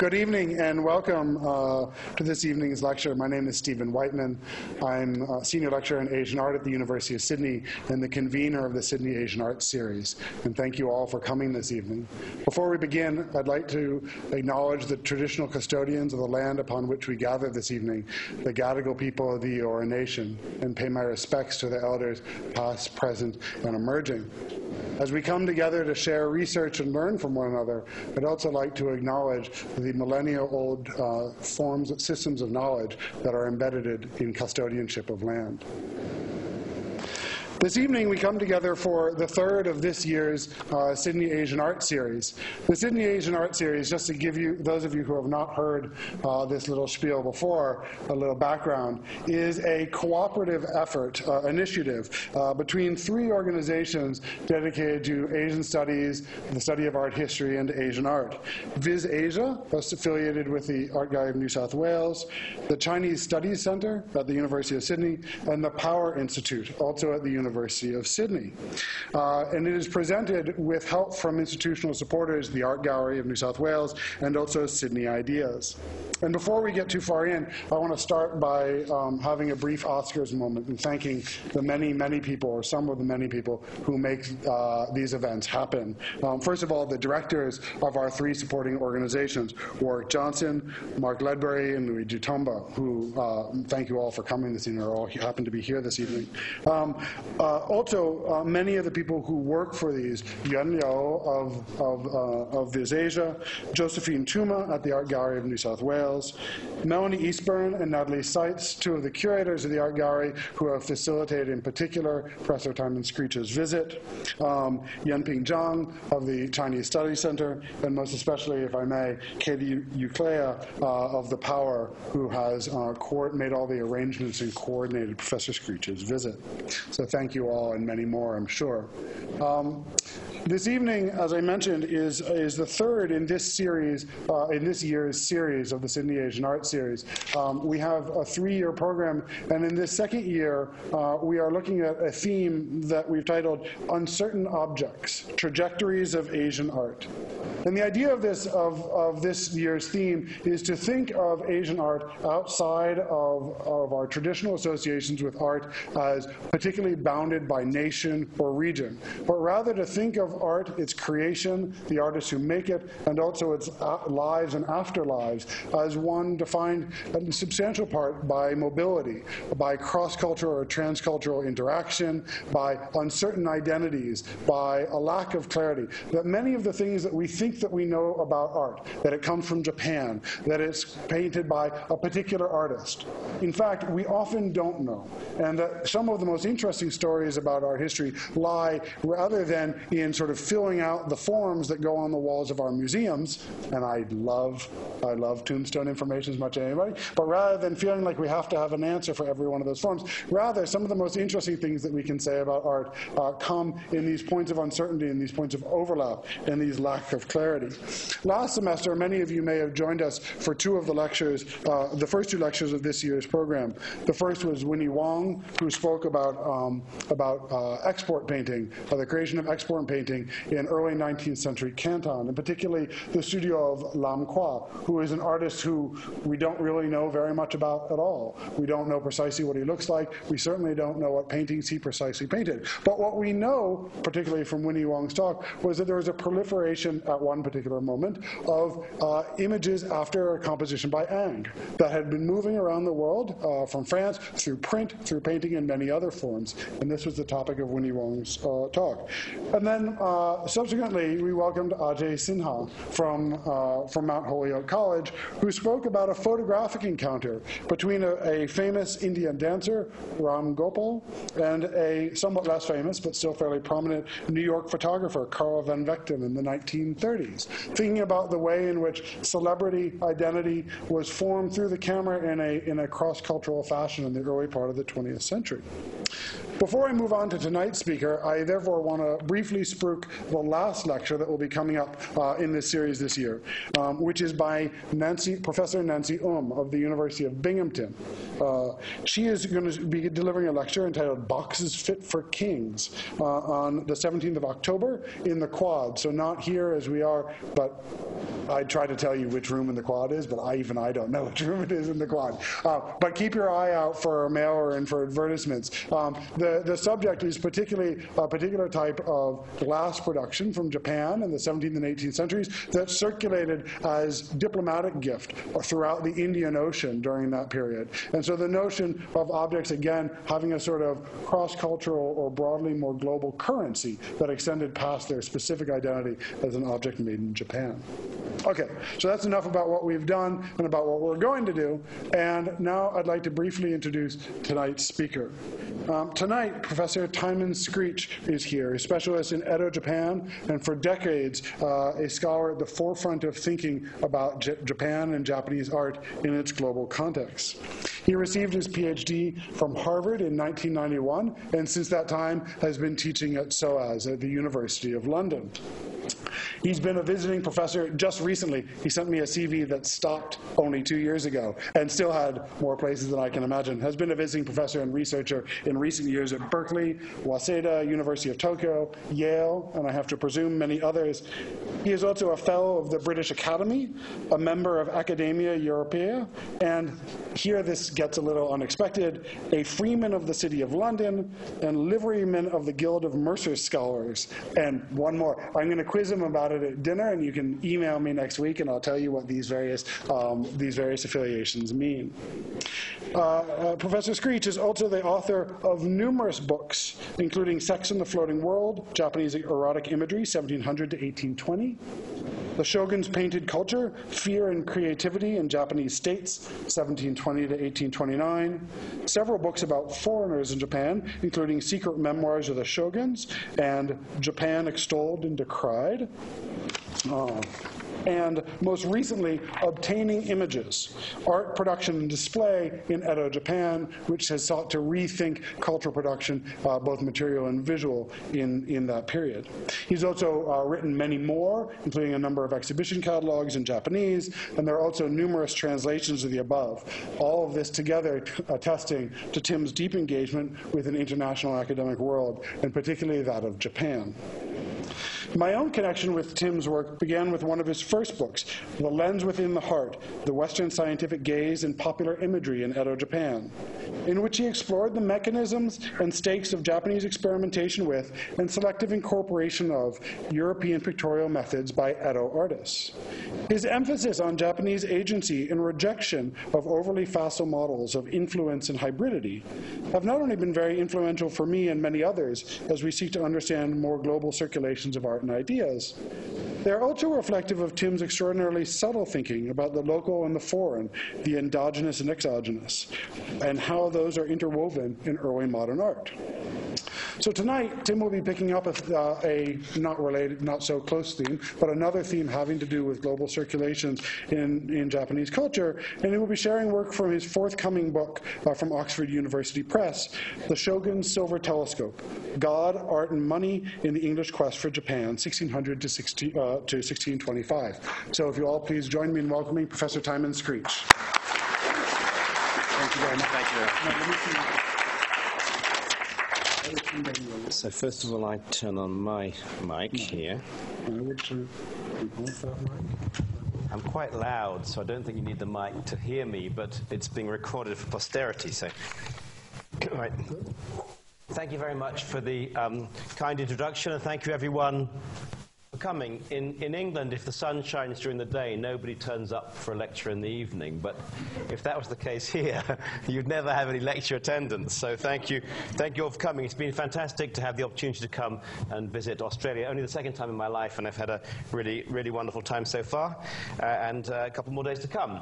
Good evening and welcome uh, to this evening's lecture. My name is Stephen Whiteman. I'm a senior lecturer in Asian art at the University of Sydney and the convener of the Sydney Asian Art Series. And thank you all for coming this evening. Before we begin, I'd like to acknowledge the traditional custodians of the land upon which we gather this evening, the Gadigal people of the Eora Nation, and pay my respects to the elders past, present, and emerging. As we come together to share research and learn from one another, I'd also like to acknowledge the millennia-old uh, forms, systems of knowledge that are embedded in custodianship of land. This evening, we come together for the third of this year's uh, Sydney Asian Art Series. The Sydney Asian Art Series, just to give you, those of you who have not heard uh, this little spiel before, a little background, is a cooperative effort, uh, initiative uh, between three organizations dedicated to Asian studies, the study of art history, and Asian art. VisAsia, affiliated with the Art Gallery of New South Wales, the Chinese Studies Center at the University of Sydney, and the Power Institute, also at the University University of Sydney. Uh, and it is presented with help from institutional supporters, the Art Gallery of New South Wales, and also Sydney Ideas. And before we get too far in, I want to start by um, having a brief Oscars moment and thanking the many, many people, or some of the many people, who make uh, these events happen. Um, first of all, the directors of our three supporting organizations, Warwick Johnson, Mark Ledbury, and Luigi Tomba, who uh, thank you all for coming this evening, or all happen to be here this evening. Um, also, uh, many of the people who work for these, Yuan Liu of, of, uh, of VisAsia, Josephine Tuma at the Art Gallery of New South Wales, Melanie Eastburn and Natalie Seitz, two of the curators of the Art Gallery who have facilitated in particular Professor Timon Screech's visit, um, Yanping Zhang of the Chinese Studies Center, and most especially, if I may, Katie Uclea uh, of the Power, who has uh, made all the arrangements and coordinated Professor Screech's visit. So thank thank you all and many more, I'm sure. Um, this evening, as I mentioned, is, is the third in this series, uh, in this year's series of the Sydney Asian Art Series. Um, we have a three-year program, and in this second year, uh, we are looking at a theme that we've titled Uncertain Objects, Trajectories of Asian Art. And the idea of this, of, of this year's theme is to think of Asian art outside of, of our traditional associations with art as particularly bounded by nation or region, but rather to think of art, its creation, the artists who make it, and also its uh, lives and afterlives as one defined in substantial part by mobility, by cross-cultural or transcultural interaction, by uncertain identities, by a lack of clarity. That many of the things that we think that we know about art, that it comes from Japan, that it's painted by a particular artist. In fact, we often don't know. And that some of the most interesting stories about art history lie rather than in sort of filling out the forms that go on the walls of our museums, and I love, I love tombstone information as much as anybody, but rather than feeling like we have to have an answer for every one of those forms, rather some of the most interesting things that we can say about art uh, come in these points of uncertainty and these points of overlap and these lack of clarity. Last semester, many of you may have joined us for two of the lectures, uh, the first two lectures of this year's program. The first was Winnie Wong, who spoke about, um, about uh, export painting, uh, the creation of export painting painting in early 19th century Canton, and particularly the studio of Lam Qua, who is an artist who we don't really know very much about at all. We don't know precisely what he looks like. We certainly don't know what paintings he precisely painted. But what we know, particularly from Winnie Wong's talk, was that there was a proliferation at one particular moment of uh, images after a composition by Ingres that had been moving around the world uh, from France through print, through painting, and many other forms. And this was the topic of Winnie Wong's uh, talk. And then uh, subsequently, we welcomed Ajay Sinha from, uh, from Mount Holyoke College, who spoke about a photographic encounter between a, a, famous Indian dancer, Ram Gopal, and a somewhat less famous, but still fairly prominent New York photographer, Carl Van Vechten, in the 1930s, thinking about the way in which celebrity identity was formed through the camera in a, in a cross-cultural fashion in the early part of the 20th century. Before I move on to tonight's speaker, I therefore want to briefly the last lecture that will be coming up uh, in this series this year, um, which is by Nancy, Professor Nancy Um of the University of Binghamton. Uh, she is going to be delivering a lecture entitled Boxes Fit for Kings uh, on the 17th of October in the quad. So not here as we are, but I try to tell you which room in the quad is, but I, even I don't know which room it is in the quad. Uh, but keep your eye out for mail and for advertisements. Um, the, the subject is particularly a particular type of glass production from Japan in the 17th and 18th centuries that circulated as diplomatic gift throughout the Indian Ocean during that period. And so the notion of objects, again, having a sort of cross-cultural or broadly more global currency that extended past their specific identity as an object made in Japan. Okay, so that's enough about what we've done and about what we're going to do. And now I'd like to briefly introduce tonight's speaker. Um, tonight, Professor Timon Screech is here, a specialist in Edo, Japan, and for decades, uh, a scholar at the forefront of thinking about J Japan and Japanese art in its global context. He received his PhD from Harvard in 1991, and since that time has been teaching at SOAS at the University of London. He's been a visiting professor just recently. He sent me a CV that stopped only two years ago and still had more places than I can imagine. Has been a visiting professor and researcher in recent years at Berkeley, Waseda, University of Tokyo, Yale, and I have to presume many others. He is also a fellow of the British Academy, a member of Academia Europaea, and here this gets a little unexpected, a freeman of the City of London and liveryman of the Guild of Mercer Scholars. And one more. I'm going to quiz him about it at dinner, and you can email me next week, and I'll tell you what these various, um, these various affiliations mean. Uh, uh, Professor Screech is also the author of numerous books, including Sex in the Floating World, Japanese Erotic Imagery, 1700 to 1820, The Shogun's Painted Culture, Fear and Creativity in Japanese States, 1720 to 1829, several books about foreigners in Japan, including Secret Memoirs of the Shoguns and Japan Extolled and Decried. Uh, and most recently, obtaining images, art production and display in Edo, Japan, which has sought to rethink cultural production, uh, both material and visual, in, in that period. He's also uh, written many more, including a number of exhibition catalogs in Japanese, and there are also numerous translations of the above. All of this together attesting to Tim's deep engagement with an international academic world, and particularly that of Japan. My own connection with Tim's work began with one of his first books, The Lens Within the Heart, The Western Scientific Gaze and Popular Imagery in Edo, Japan, in which he explored the mechanisms and stakes of Japanese experimentation with and selective incorporation of European pictorial methods by Edo artists. His emphasis on Japanese agency and rejection of overly facile models of influence and hybridity have not only been very influential for me and many others as we seek to understand more global circulations of art ideas. They're also reflective of Tim's extraordinarily subtle thinking about the local and the foreign, the endogenous and exogenous, and how those are interwoven in early modern art. So tonight, Tim will be picking up a, uh, a, not related, not so close theme, but another theme having to do with global circulations in, in Japanese culture, and he will be sharing work from his forthcoming book uh, from Oxford University Press, The Shogun's Silver Telescope, God, Art, and Money in the English Quest for Japan, 1600 to, 16, uh, to 1625. So if you all please join me in welcoming Professor Timon Screech. Thank you very much. Thank you. So first of all, I turn on my mic here. I'm quite loud, so I don't think you need the mic to hear me, but it's being recorded for posterity. So, right. Thank you very much for the um, kind introduction, and thank you everyone coming. In, in England, if the sun shines during the day, nobody turns up for a lecture in the evening. But if that was the case here, you'd never have any lecture attendance. So thank you. Thank you all for coming. It's been fantastic to have the opportunity to come and visit Australia. Only the second time in my life, and I've had a really, really wonderful time so far, uh, and uh, a couple more days to come.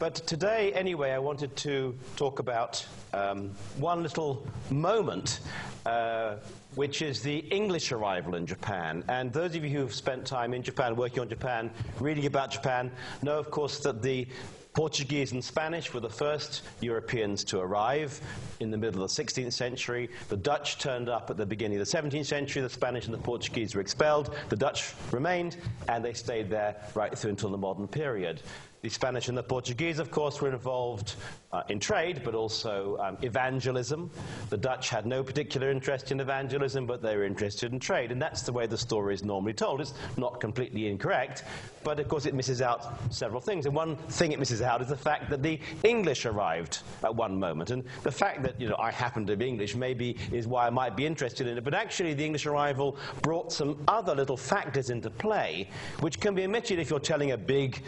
But today, anyway, I wanted to talk about um, one little moment uh, which is the English arrival in Japan. And those of you who have spent time in Japan, working on Japan, reading about Japan, know, of course, that the Portuguese and Spanish were the first Europeans to arrive in the middle of the 16th century. The Dutch turned up at the beginning of the 17th century. The Spanish and the Portuguese were expelled. The Dutch remained, and they stayed there right through until the modern period. The Spanish and the Portuguese, of course, were involved uh, in trade, but also um, evangelism. The Dutch had no particular interest in evangelism, but they were interested in trade. And that's the way the story is normally told. It's not completely incorrect, but of course it misses out several things. And one thing it misses out is the fact that the English arrived at one moment. And the fact that you know, I happen to be English maybe is why I might be interested in it. But actually, the English arrival brought some other little factors into play, which can be omitted if you're telling a big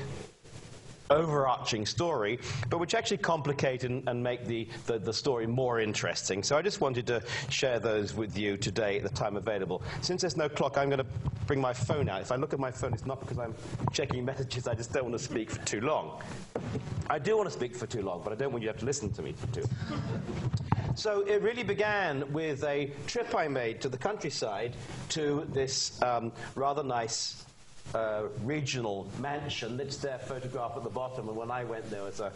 overarching story, but which actually complicate and, and make the, the, the, story more interesting. So I just wanted to share those with you today at the time available. Since there's no clock, I'm going to bring my phone out. If I look at my phone, it's not because I'm checking messages, I just don't want to speak for too long. I do want to speak for too long, but I don't want you to have to listen to me for too So it really began with a trip I made to the countryside to this um, rather nice uh, regional mansion. It's their photograph at the bottom, and when I went there was a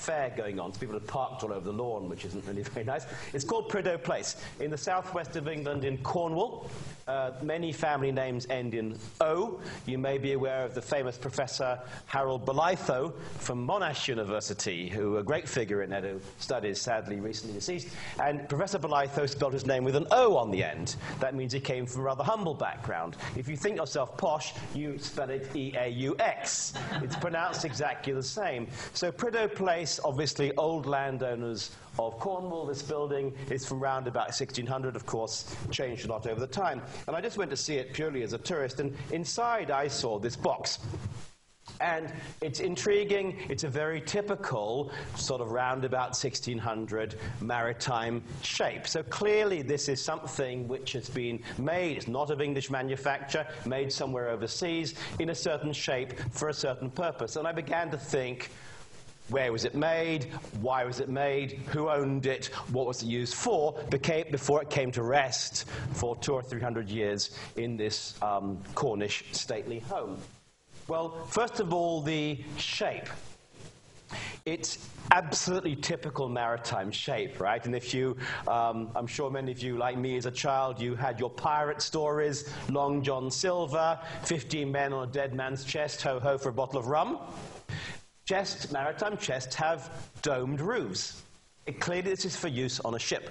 fair going on. So people had parked all over the lawn, which isn't really very nice. It's called Prideaux Place in the southwest of England in Cornwall. Uh, many family names end in O. You may be aware of the famous Professor Harold Bolitho from Monash University, who a great figure in Edo studies, sadly recently deceased. And Professor Bolitho spelled his name with an O on the end. That means he came from a rather humble background. If you think yourself posh, you spell it E-A-U-X. It's pronounced exactly the same. So Prideaux Place, obviously old landowners of Cornwall. This building is from around about 1600, of course, changed a lot over the time. And I just went to see it purely as a tourist, and inside I saw this box. And it's intriguing. It's a very typical, sort of round about 1600 maritime shape. So clearly, this is something which has been made. It's not of English manufacture, made somewhere overseas in a certain shape for a certain purpose. And I began to think, where was it made? Why was it made? Who owned it? What was it used for? Before it came to rest for two or three hundred years in this um, Cornish stately home. Well, first of all, the shape. It's absolutely typical maritime shape, right? And if you, um, I'm sure many of you, like me as a child, you had your pirate stories, Long John Silver, 15 men on a dead man's chest, ho ho for a bottle of rum. Maritime chests, have domed roofs. It, clearly, this is for use on a ship.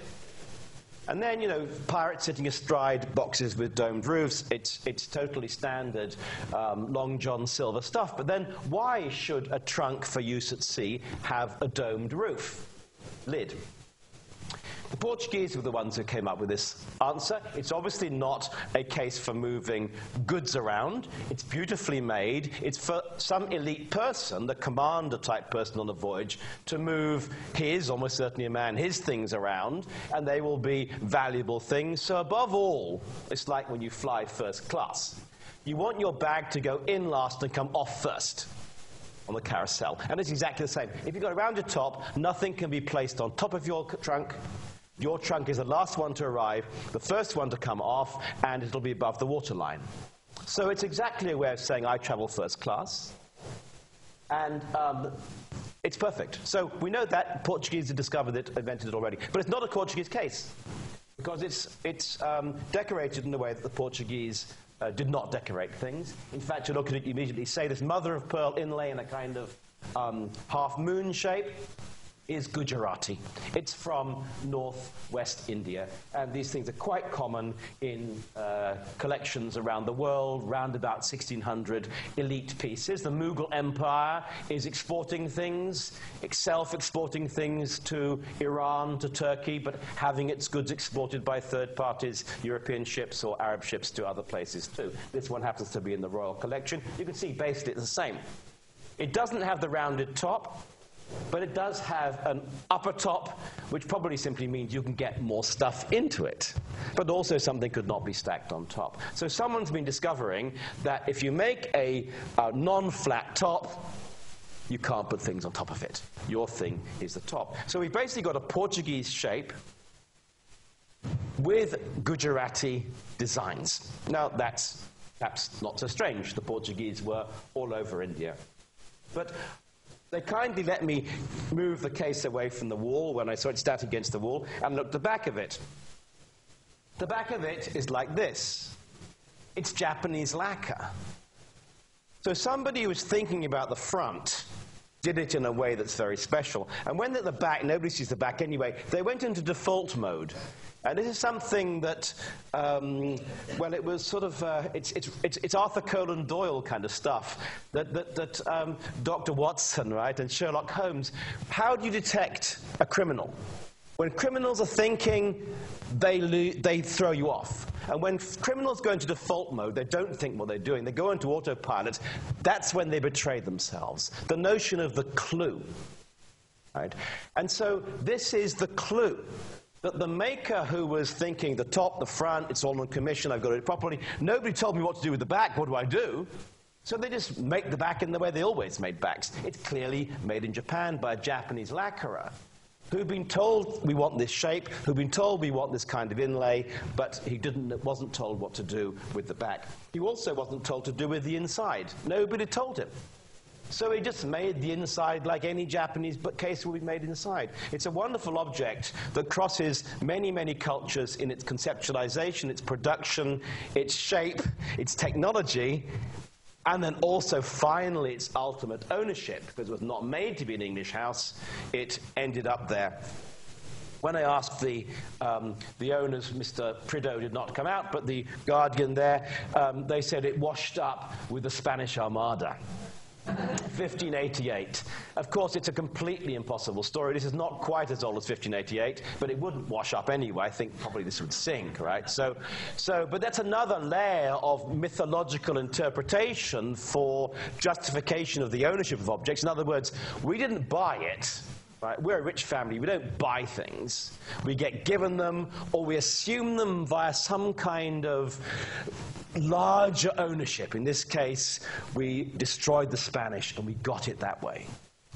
And then, you know, pirates sitting astride boxes with domed roofs, it's, it's totally standard um, Long John Silver stuff. But then, why should a trunk for use at sea have a domed roof? Lid. The Portuguese were the ones who came up with this answer. It's obviously not a case for moving goods around. It's beautifully made. It's for some elite person, the commander type person on a voyage, to move his, almost certainly a man, his things around, and they will be valuable things. So, above all, it's like when you fly first class. You want your bag to go in last and come off first on the carousel. And it's exactly the same. If you go around your top, nothing can be placed on top of your trunk your trunk is the last one to arrive, the first one to come off, and it'll be above the waterline. So it's exactly a way of saying I travel first class. And um, it's perfect. So we know that Portuguese had discovered it, invented it already. But it's not a Portuguese case because it's, it's um, decorated in a way that the Portuguese uh, did not decorate things. In fact, you look at it, you immediately say this mother of pearl inlay in a kind of um, half moon shape is Gujarati. It's from northwest India, and these things are quite common in uh, collections around the world, round about 1600 elite pieces. The Mughal Empire is exporting things, itself exporting things to Iran, to Turkey, but having its goods exported by third parties, European ships or Arab ships to other places too. This one happens to be in the royal collection. You can see basically it's the same. It doesn't have the rounded top. But it does have an upper top, which probably simply means you can get more stuff into it. But also something could not be stacked on top. So someone's been discovering that if you make a, a non-flat top, you can't put things on top of it. Your thing is the top. So we've basically got a Portuguese shape with Gujarati designs. Now, that's perhaps not so strange. The Portuguese were all over India. But They kindly let me move the case away from the wall when I saw it stand against the wall and look the back of it. The back of it is like this. It's Japanese lacquer. So somebody was thinking about the front did it in a way that's very special. And when at the back, nobody sees the back anyway, they went into default mode. And this is something that, um, well, it was sort of, uh, it's, it's, it's, Arthur Conan Doyle kind of stuff, that, that, that um, Dr. Watson, right, and Sherlock Holmes, how do you detect a criminal? When criminals are thinking, they, they throw you off. And when criminals go into default mode, they don't think what they're doing. They go into autopilot. That's when they betray themselves. The notion of the clue. Right? And so this is the clue that the maker who was thinking the top, the front, it's all on commission, I've got it properly, nobody told me what to do with the back, what do I do? So they just make the back in the way they always made backs. It's clearly made in Japan by a Japanese lacquerer who'd been told we want this shape, who'd been told we want this kind of inlay, but he didn't, wasn't told what to do with the back. He also wasn't told to do with the inside. Nobody told him. So he just made the inside like any Japanese case would be made inside. It's a wonderful object that crosses many, many cultures in its conceptualization, its production, its shape, its technology, and then also finally its ultimate ownership, because it was not made to be an English house, it ended up there. When I asked the, um, the owners, Mr. Prideaux did not come out, but the guardian there, um, they said it washed up with the Spanish Armada. 1588. Of course, it's a completely impossible story. This is not quite as old as 1588, but it wouldn't wash up anyway. I think probably this would sink, right? So, so, but that's another layer of mythological interpretation for justification of the ownership of objects. In other words, we didn't buy it. Right? We're a rich family. We don't buy things. We get given them, or we assume them via some kind of larger ownership. In this case, we destroyed the Spanish and we got it that way.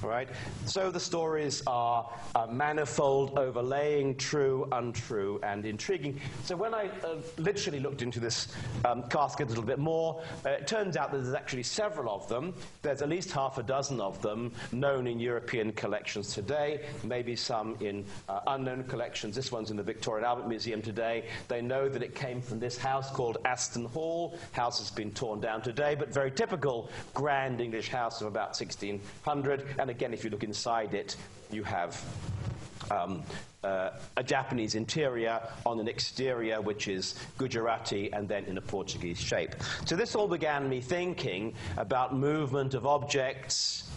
Right? So the stories are uh, manifold, overlaying, true, untrue, and intriguing. So when I uh, literally looked into this um, casket a little bit more, uh, it turns out that there's actually several of them. There's at least half a dozen of them known in European collections today, maybe some in uh, unknown collections. This one's in the Victoria and Albert Museum today. They know that it came from this house called Aston Hall. House has been torn down today, but very typical grand English house of about 1600. And again, if you look inside it, you have um, uh, a Japanese interior on an exterior which is Gujarati and then in a Portuguese shape. So this all began me thinking about movement of objects,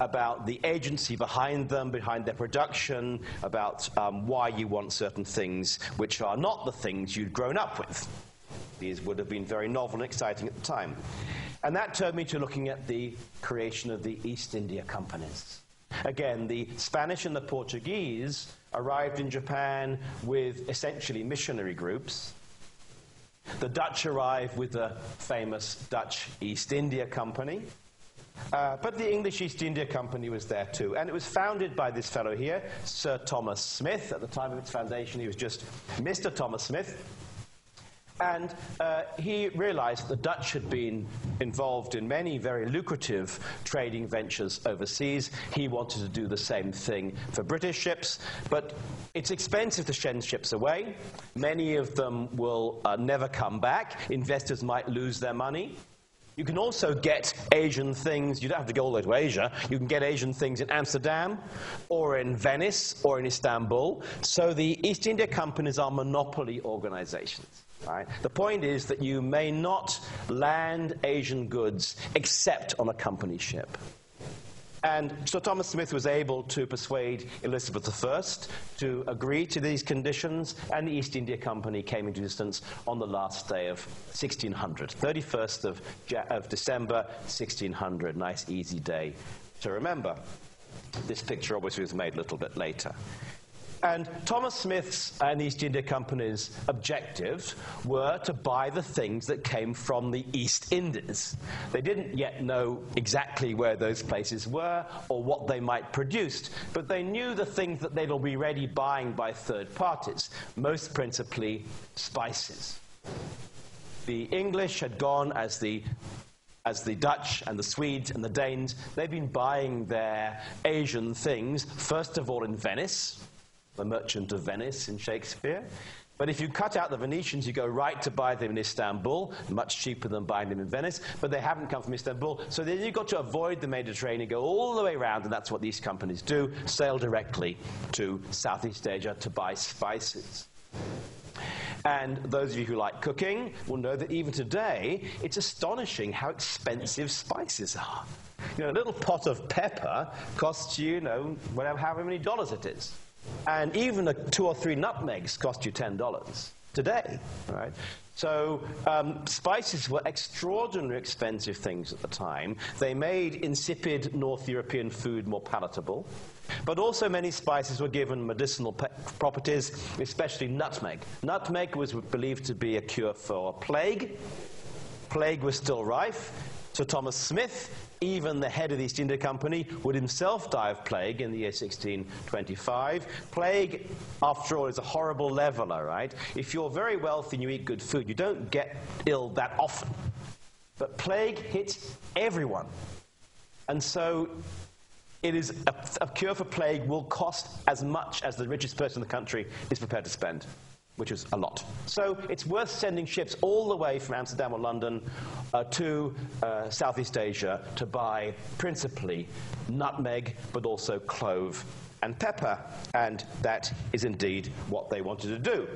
about the agency behind them, behind their production, about um, why you want certain things which are not the things you'd grown up with. These would have been very novel and exciting at the time. And that turned me to looking at the creation of the East India companies. Again, the Spanish and the Portuguese arrived in Japan with essentially missionary groups. The Dutch arrived with the famous Dutch East India Company. Uh, but the English East India Company was there too. And it was founded by this fellow here, Sir Thomas Smith. At the time of its foundation, he was just Mr. Thomas Smith. And uh, he realized the Dutch had been involved in many very lucrative trading ventures overseas. He wanted to do the same thing for British ships, but it's expensive to send ships away. Many of them will uh, never come back. Investors might lose their money. You can also get Asian things, you don't have to go all the way to Asia, you can get Asian things in Amsterdam or in Venice or in Istanbul. So the East India companies are monopoly organizations. Right? The point is that you may not land Asian goods except on a company ship. And Sir Thomas Smith was able to persuade Elizabeth I to agree to these conditions, and the East India Company came into existence on the last day of 1600, 31st of, of December 1600. Nice, easy day to remember. This picture obviously was made a little bit later. And Thomas Smith's and East India Company's objectives were to buy the things that came from the East Indies. They didn't yet know exactly where those places were or what they might produce, but they knew the things that they'd be ready buying by third parties, most principally spices. The English had gone as the as the Dutch and the Swedes and the Danes, they've been buying their Asian things, first of all in Venice, the Merchant of Venice in Shakespeare. But if you cut out the Venetians, you go right to buy them in Istanbul, much cheaper than buying them in Venice, but they haven't come from Istanbul. So then you've got to avoid the Mediterranean, go all the way around, and that's what these companies do sail directly to Southeast Asia to buy spices. And those of you who like cooking will know that even today, it's astonishing how expensive spices are. You know, a little pot of pepper costs you, you know, whatever, however many dollars it is. And even a two or three nutmegs cost you $10 today, right? So um, spices were extraordinarily expensive things at the time. They made insipid North European food more palatable. But also many spices were given medicinal properties, especially nutmeg. Nutmeg was believed to be a cure for plague. Plague was still rife. Sir Thomas Smith even the head of the East India Company would himself die of plague in the year 1625. Plague, after all, is a horrible leveler, right? If you're very wealthy and you eat good food, you don't get ill that often. But plague hits everyone. And so it is a, a cure for plague will cost as much as the richest person in the country is prepared to spend which is a lot. So it's worth sending ships all the way from Amsterdam or London uh, to uh, Southeast Asia to buy principally nutmeg, but also clove and pepper. And that is indeed what they wanted to do.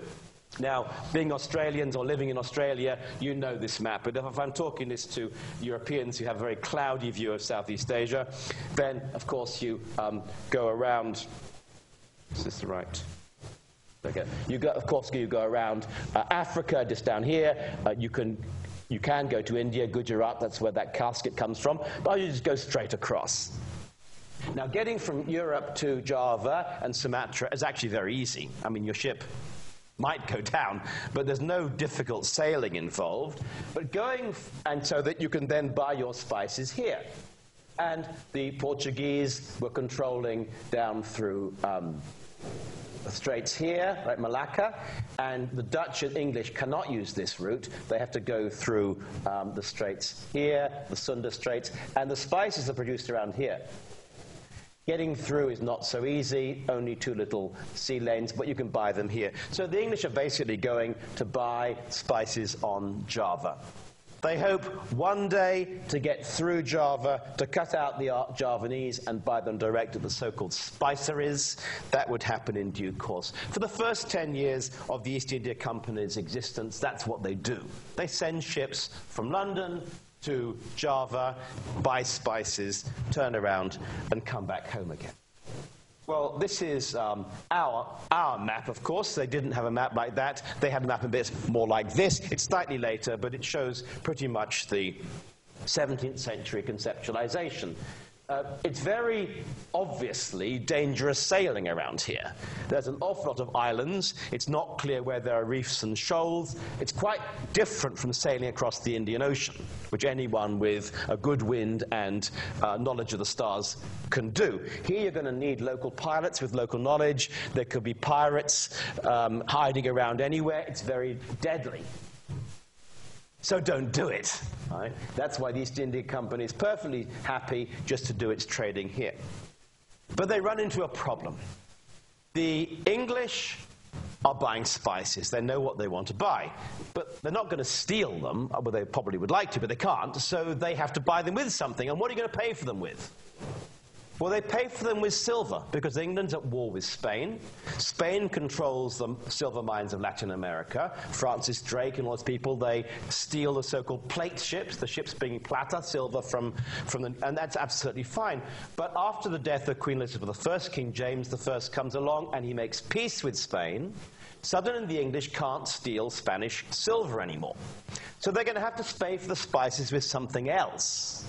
Now, being Australians or living in Australia, you know this map. But if I'm talking this to Europeans who have a very cloudy view of Southeast Asia, then, of course, you um, go around. Is this the right? Okay. You go, of course, you go around uh, Africa, just down here. Uh, you can you can go to India, Gujarat, that's where that casket comes from, but you just go straight across. Now, getting from Europe to Java and Sumatra is actually very easy. I mean, your ship might go down, but there's no difficult sailing involved. But going, and so that you can then buy your spices here. And the Portuguese were controlling down through um, straits here, like Malacca, and the Dutch and English cannot use this route. They have to go through um, the straits here, the Sunda Straits, and the spices are produced around here. Getting through is not so easy, only two little sea lanes, but you can buy them here. So the English are basically going to buy spices on Java. They hope one day to get through Java, to cut out the Javanese and buy them direct at the so-called spiceries. That would happen in due course. For the first 10 years of the East India Company's existence, that's what they do. They send ships from London to Java, buy spices, turn around, and come back home again. Well, this is um, our, our map, of course. They didn't have a map like that. They had a map a bit more like this. It's slightly later, but it shows pretty much the 17th century conceptualization. Uh, it's very obviously dangerous sailing around here. There's an awful lot of islands. It's not clear where there are reefs and shoals. It's quite different from sailing across the Indian Ocean, which anyone with a good wind and uh, knowledge of the stars can do. Here you're going to need local pilots with local knowledge. There could be pirates um, hiding around anywhere. It's very deadly. So don't do it. Right? That's why the East India Company is perfectly happy just to do its trading here. But they run into a problem. The English are buying spices. They know what they want to buy. But they're not going to steal them. Uh, well, they probably would like to, but they can't. So they have to buy them with something. And what are you going to pay for them with? Well, they pay for them with silver because England's at war with Spain. Spain controls the silver mines of Latin America. Francis Drake and all those people, they steal the so-called plate ships, the ships being plata, silver from, from the, and that's absolutely fine. But after the death of Queen Elizabeth I, King James I comes along and he makes peace with Spain. Suddenly the English can't steal Spanish silver anymore. So they're going to have to pay for the spices with something else.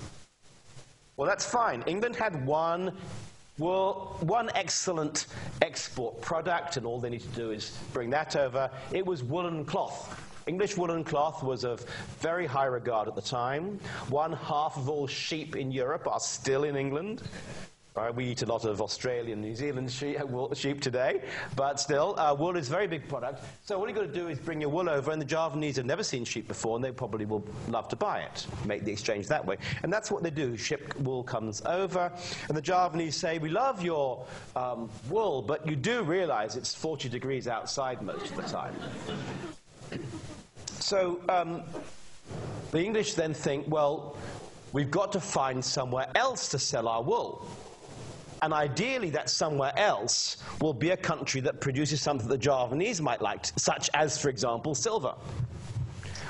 Well, that's fine. England had one, well, one excellent export product, and all they need to do is bring that over. It was woolen cloth. English woolen cloth was of very high regard at the time. One half of all sheep in Europe are still in England. Right, we eat a lot of Australian, New Zealand sheep, today, but still, uh, wool is a very big product. So all you've got to do is bring your wool over, and the Javanese have never seen sheep before, and they probably will love to buy it, make the exchange that way. And that's what they do. Ship wool comes over, and the Javanese say, we love your um, wool, but you do realize it's 40 degrees outside most of the time. so um, the English then think, well, we've got to find somewhere else to sell our wool. And ideally, that somewhere else will be a country that produces something that the Javanese might like, such as, for example, silver.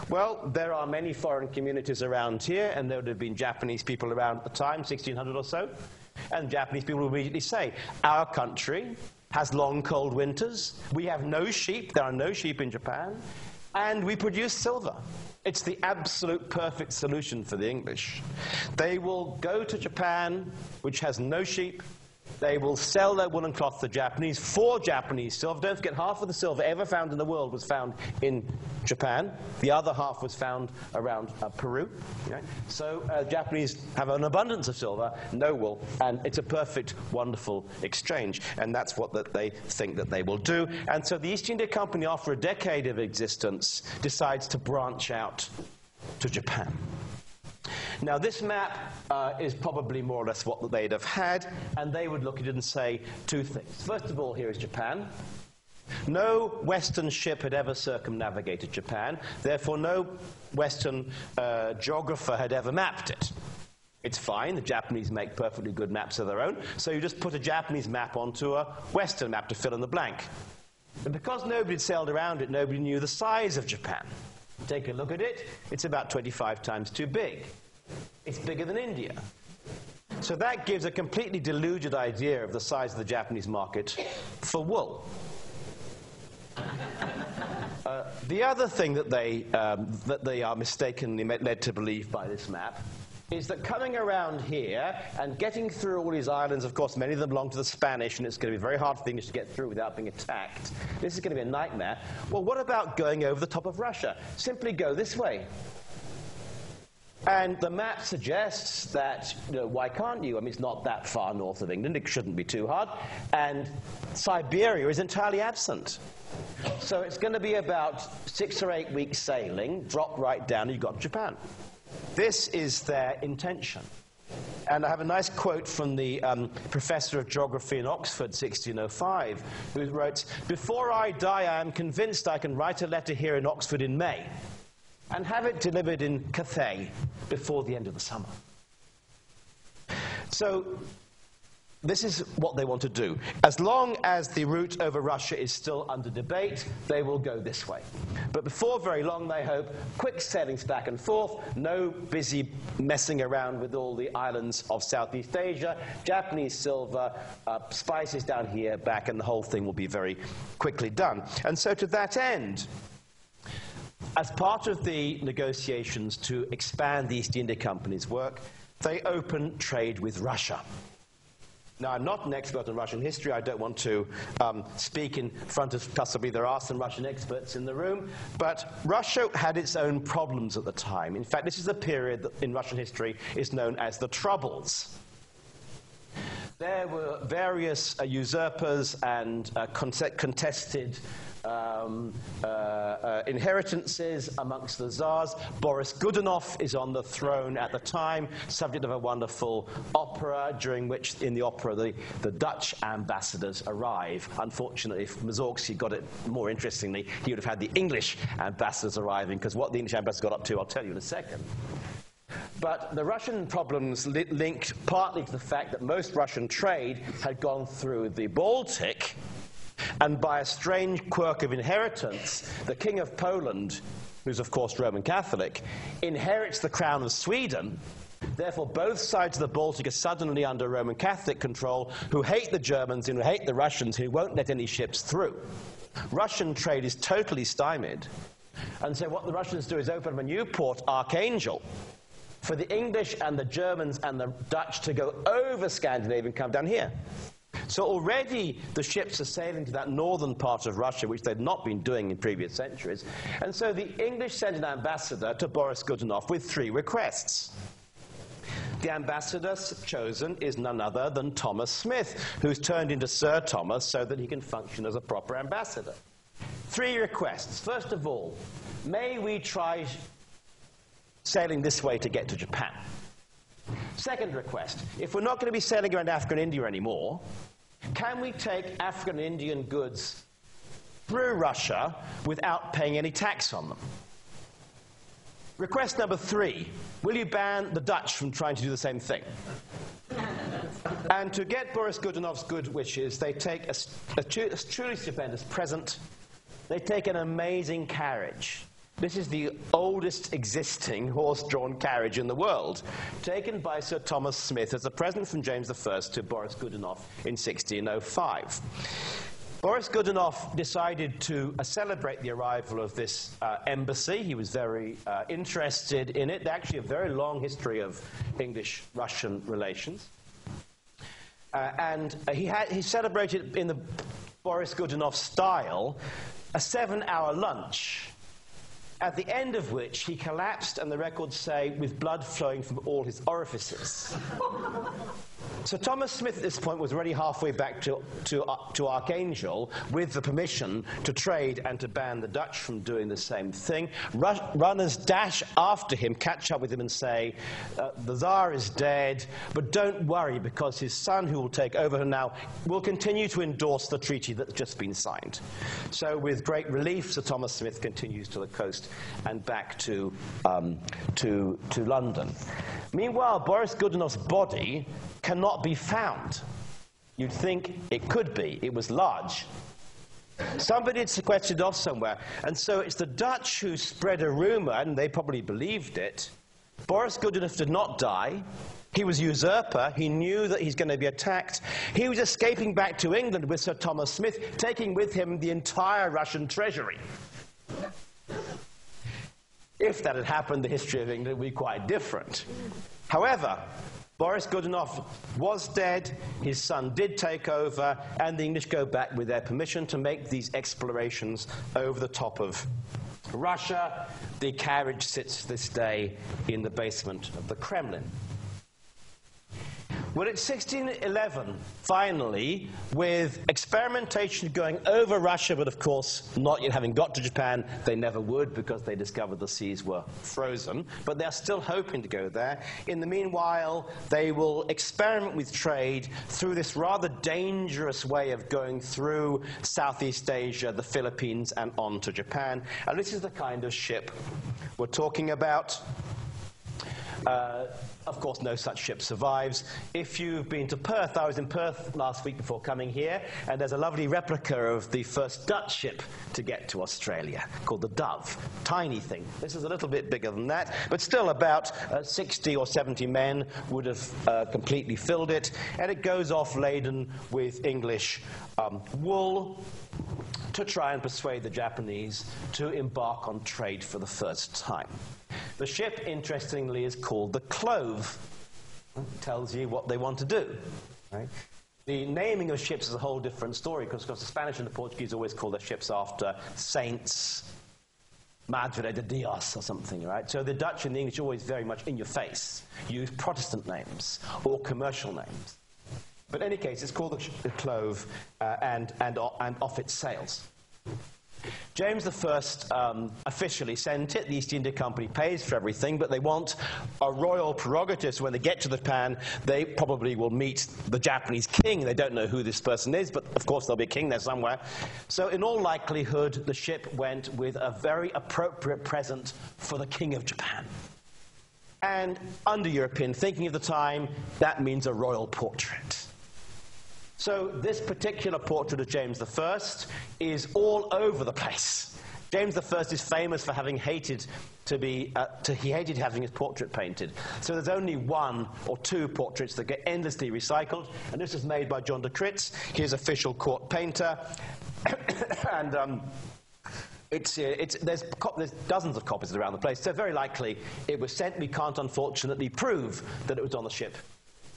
Well, there are many foreign communities around here, and there would have been Japanese people around at the time, 1600 or so. And Japanese people would immediately say, Our country has long, cold winters. We have no sheep. There are no sheep in Japan. And we produce silver. It's the absolute perfect solution for the English. They will go to Japan, which has no sheep, they will sell their woolen cloth to the Japanese for Japanese silver. Don't forget, half of the silver ever found in the world was found in Japan. The other half was found around uh, Peru. So uh, Japanese have an abundance of silver, no wool, and it's a perfect, wonderful exchange. And that's what that they think that they will do. And so the East India Company, after a decade of existence, decides to branch out to Japan. Now, this map uh, is probably more or less what they'd have had, and they would look at it and say two things. First of all, here is Japan. No Western ship had ever circumnavigated Japan, therefore, no Western uh, geographer had ever mapped it. It's fine, the Japanese make perfectly good maps of their own, so you just put a Japanese map onto a Western map to fill in the blank. But because nobody had sailed around it, nobody knew the size of Japan. Take a look at it, it's about 25 times too big. It's bigger than India. So that gives a completely deluded idea of the size of the Japanese market for wool. Uh, the other thing that they, um, that they are mistakenly led to believe by this map is that coming around here and getting through all these islands, of course, many of them belong to the Spanish, and it's going to be very hard for the English to get through without being attacked. This is going to be a nightmare. Well, what about going over the top of Russia? Simply go this way. And the map suggests that, you know, why can't you? I mean, it's not that far north of England. It shouldn't be too hard. And Siberia is entirely absent. So it's going to be about six or eight weeks sailing, drop right down, and you've got Japan. This is their intention. And I have a nice quote from the um, professor of geography in Oxford, 1605, who wrote, Before I die, I am convinced I can write a letter here in Oxford in May and have it delivered in Cathay before the end of the summer. So this is what they want to do. As long as the route over Russia is still under debate, they will go this way. But before very long, they hope, quick sailings back and forth, no busy messing around with all the islands of Southeast Asia, Japanese silver, uh, spices down here, back, and the whole thing will be very quickly done. And so to that end, as part of the negotiations to expand the East India Company's work, they open trade with Russia. Now, I'm not an expert on Russian history. I don't want to um, speak in front of possibly there are some Russian experts in the room. But Russia had its own problems at the time. In fact, this is a period that in Russian history is known as the Troubles. There were various uh, usurpers and uh, contested um, uh, uh, inheritances amongst the czars. Boris Godunov is on the throne at the time, subject of a wonderful opera, during which, in the opera, the, the Dutch ambassadors arrive. Unfortunately, if Mussorgsky got it more interestingly, he would have had the English ambassadors arriving, because what the English ambassadors got up to, I'll tell you in a second. But the Russian problems li linked partly to the fact that most Russian trade had gone through the Baltic, and by a strange quirk of inheritance, the King of Poland, who's of course Roman Catholic, inherits the crown of Sweden. Therefore, both sides of the Baltic are suddenly under Roman Catholic control, who hate the Germans and who hate the Russians, who won't let any ships through. Russian trade is totally stymied. And so, what the Russians do is open a new port, Archangel, for the English and the Germans and the Dutch to go over Scandinavia and come down here. So already the ships are sailing to that northern part of Russia, which they'd not been doing in previous centuries. And so the English sent an ambassador to Boris Godunov with three requests. The ambassador chosen is none other than Thomas Smith, who's turned into Sir Thomas so that he can function as a proper ambassador. Three requests. First of all, may we try sailing this way to get to Japan? Second request, if we're not going to be sailing around Africa and India anymore, can we take African Indian goods through Russia without paying any tax on them? Request number three, will you ban the Dutch from trying to do the same thing? and to get Boris Godunov's good wishes, they take a, a, a truly stupendous present. They take an amazing carriage. This is the oldest existing horse-drawn carriage in the world, taken by Sir Thomas Smith as a present from James I to Boris Godunov in 1605. Boris Godunov decided to uh, celebrate the arrival of this uh, embassy. He was very uh, interested in it. Actually, a very long history of English-Russian relations. Uh, and uh, he, had, he celebrated in the Boris Godunov style a seven-hour lunch at the end of which he collapsed, and the records say, with blood flowing from all his orifices. So Thomas Smith at this point was already halfway back to, to, uh, to, Archangel with the permission to trade and to ban the Dutch from doing the same thing. runners dash after him, catch up with him and say, uh, the Tsar is dead, but don't worry because his son who will take over now will continue to endorse the treaty that's just been signed. So with great relief, Sir Thomas Smith continues to the coast and back to, um, to, to London. Meanwhile, Boris Godunov's body cannot be found. You'd think it could be. It was large. Somebody had sequestered off somewhere. And so it's the Dutch who spread a rumor, and they probably believed it. Boris Godunov did not die. He was usurper. He knew that he's going to be attacked. He was escaping back to England with Sir Thomas Smith, taking with him the entire Russian treasury. If that had happened, the history of England would be quite different. However, Boris Godunov was dead, his son did take over, and the English go back with their permission to make these explorations over the top of Russia. The carriage sits this day in the basement of the Kremlin. Well, it's 1611, finally, with experimentation going over Russia, but of course, not yet having got to Japan. They never would because they discovered the seas were frozen, but they're still hoping to go there. In the meanwhile, they will experiment with trade through this rather dangerous way of going through Southeast Asia, the Philippines, and on to Japan. And this is the kind of ship we're talking about. Uh, of course, no such ship survives. If you've been to Perth, I was in Perth last week before coming here, and there's a lovely replica of the first Dutch ship to get to Australia called the Dove. Tiny thing. This is a little bit bigger than that, but still about uh, 60 or 70 men would have uh, completely filled it, and it goes off laden with English um, wool to try and persuade the Japanese to embark on trade for the first time. The ship, interestingly, is called the Clove. It tells you what they want to do. Right? The naming of ships is a whole different story because, the Spanish and the Portuguese always call their ships after saints, Madre de Dios or something, right? So the Dutch and the English always very much in your face, use Protestant names or commercial names. But in any case, it's called the, Clove uh, and, and, and off it sails. James I um, officially sent it. The East India Company pays for everything, but they want a royal prerogative. So when they get to Japan, they probably will meet the Japanese king. They don't know who this person is, but of course there'll be a king there somewhere. So in all likelihood, the ship went with a very appropriate present for the king of Japan. And under European thinking of the time, that means a royal portrait. So this particular portrait of James I is all over the place. James I is famous for having hated to be, uh, to, he hated having his portrait painted. So there's only one or two portraits that get endlessly recycled, and this is made by John de Critz, his official court painter. and um, it's, uh, it's, there's, there's, dozens of copies around the place, so very likely it was sent. We can't unfortunately prove that it was on the ship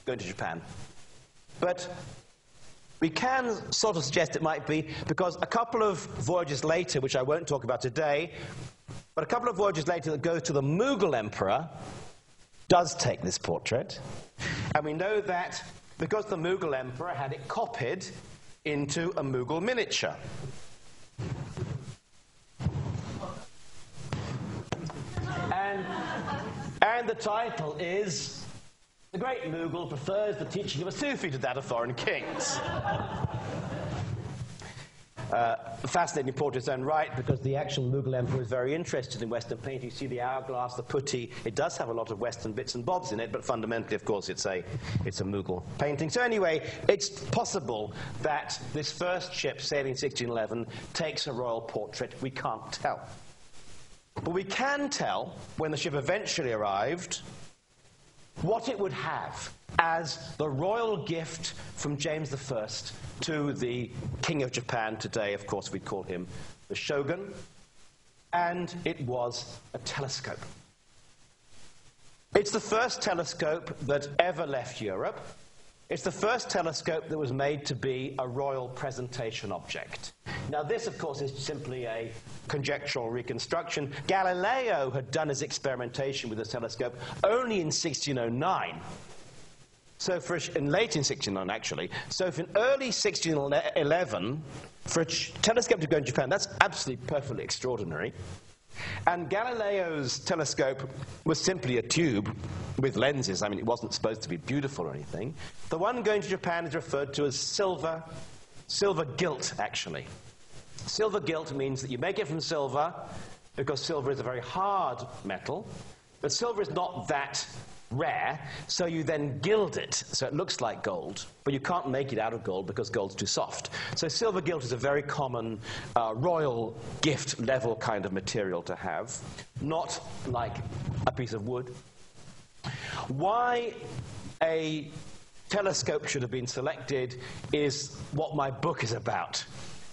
going to Japan. But we can sort of suggest it might be because a couple of voyages later, which I won't talk about today, but a couple of voyages later that go to the Mughal emperor, does take this portrait. And we know that because the Mughal emperor had it copied into a Mughal miniature. And, and the title is The Great Mughal Prefers the Teaching of a Sufi to that of Foreign Kings. Uh, fascinating portrait its own right because the actual Mughal emperor is very interested in Western painting. You see the hourglass, the putti. It does have a lot of Western bits and bobs in it, but fundamentally, of course, it's a, it's a Mughal painting. So anyway, it's possible that this first ship sailing in 1611 takes a royal portrait. We can't tell. But we can tell, when the ship eventually arrived, what it would have as the royal gift from James I to the King of Japan. Today, of course, we call him the Shogun. And it was a telescope. It's the first telescope that ever left Europe. It's the first telescope that was made to be a royal presentation object. Now, this, of course, is simply a conjectural reconstruction. Galileo had done his experimentation with the telescope only in 1609. So, for in late in 1609, actually. So, in early 1611, for a telescope to go in Japan, that's absolutely perfectly extraordinary. And Galileo's telescope was simply a tube with lenses. I mean, it wasn't supposed to be beautiful or anything. The one going to Japan is referred to as silver, silver gilt, actually. Silver gilt means that you make it from silver because silver is a very hard metal, but silver is not that rare, so you then gild it so it looks like gold, but you can't make it out of gold because gold's too soft. So silver gilt is a very common uh, royal gift level kind of material to have, not like a piece of wood. Why a telescope should have been selected is what my book is about.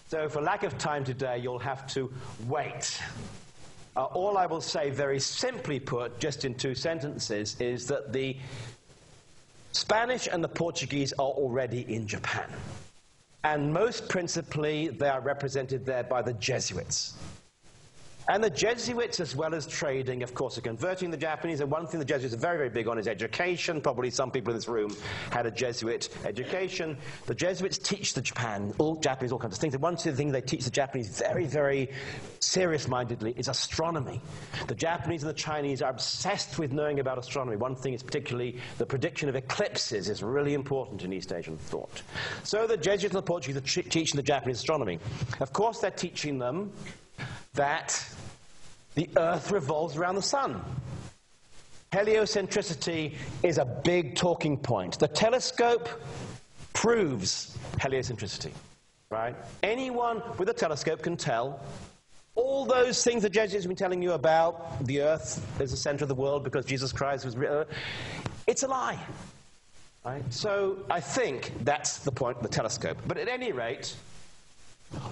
So, for lack of time today, you'll have to wait. Uh, all I will say, very simply put, just in two sentences, is that the Spanish and the Portuguese are already in Japan. And most principally, they are represented there by the Jesuits. And the Jesuits, as well as trading, of course, are converting the Japanese. And one thing the Jesuits are very, very big on is education. Probably some people in this room had a Jesuit education. The Jesuits teach the Japan, all Japanese, all kinds of things. And one of the things they teach the Japanese very, very serious-mindedly is astronomy. The Japanese and the Chinese are obsessed with knowing about astronomy. One thing is particularly the prediction of eclipses is really important in East Asian thought. So the Jesuits and the Portuguese are teaching the Japanese astronomy. Of course, they're teaching them that the Earth revolves around the sun. Heliocentricity is a big talking point. The telescope proves heliocentricity, right? Anyone with a telescope can tell all those things the Jesuits have been telling you about the Earth is the center of the world because Jesus Christ was. Uh, it's a lie. Right? So I think that's the point of the telescope. But at any rate,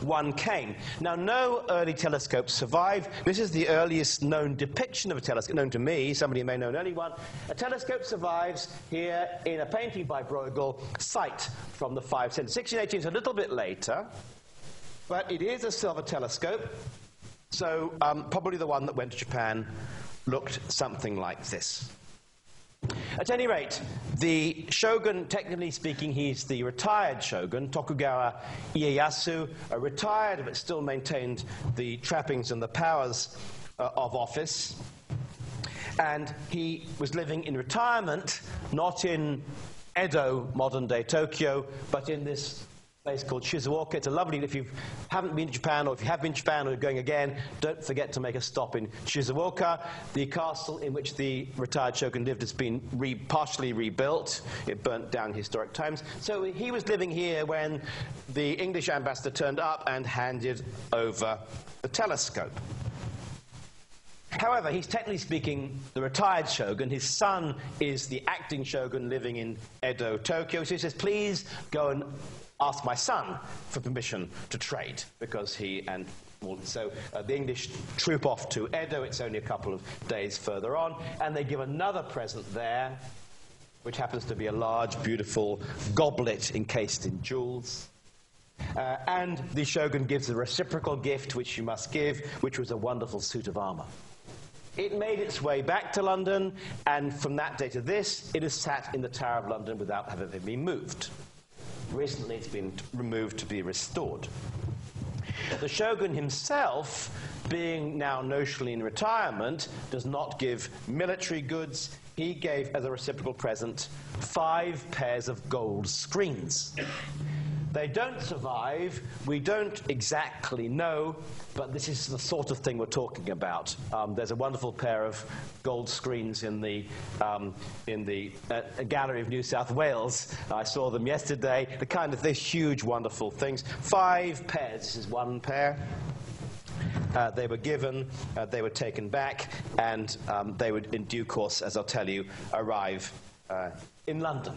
one came. Now, no early telescopes survive. This is the earliest known depiction of a telescope, known to me. Somebody may know an early one. A telescope survives here in a painting by Bruegel, Sight from the Five Senses. 1618 is a little bit later, but it is a silver telescope. So, um, probably the one that went to Japan looked something like this. At any rate, the shogun, technically speaking, he's the retired shogun, Tokugawa Ieyasu, retired but still maintained the trappings and the powers uh, of office. And he was living in retirement, not in Edo, modern day Tokyo, but in this place called Shizuoka. It's a lovely, if you haven't been to Japan or if you have been to Japan or are going again, don't forget to make a stop in Shizuoka. The castle in which the retired shogun lived has been re partially rebuilt. It burnt down in historic times. So he was living here when the English ambassador turned up and handed over the telescope. However, he's technically speaking the retired shogun. His son is the acting shogun living in Edo, Tokyo. So he says, please go and ask my son for permission to trade because he and so uh, the English troop off to Edo. It's only a couple of days further on, and they give another present there, which happens to be a large, beautiful goblet encased in jewels. Uh, and the shogun gives a reciprocal gift, which you must give, which was a wonderful suit of armor. It made its way back to London, and from that day to this, it has sat in the Tower of London without having been moved. Recently, it's been removed to be restored. The shogun himself, being now notionally in retirement, does not give military goods. He gave, as a reciprocal present, five pairs of gold screens. They don't survive. We don't exactly know, but this is the sort of thing we're talking about. Um, there's a wonderful pair of gold screens in the, um, in the uh, Gallery of New South Wales. I saw them yesterday. The kind of, they're huge, wonderful things. Five pairs. This is one pair. Uh, they were given, uh, they were taken back, and um, they would, in due course, as I'll tell you, arrive uh, in London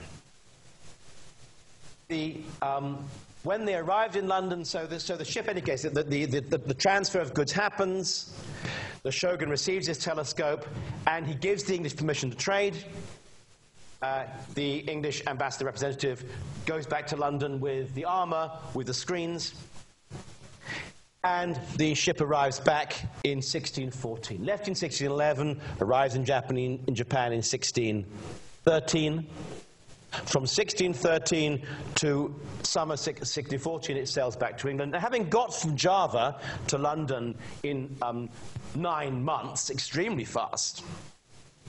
the, um, when they arrived in London, so the, so the ship indicates that the, the, the, the transfer of goods happens, the shogun receives his telescope, and he gives the English permission to trade. Uh, the English ambassador representative goes back to London with the armor, with the screens, and the ship arrives back in 1614. Left in 1611, arrives in Japan in, Japan in 1613. From 1613 to summer 1614, it sails back to England. And having got from Java to London in um, nine months, extremely fast,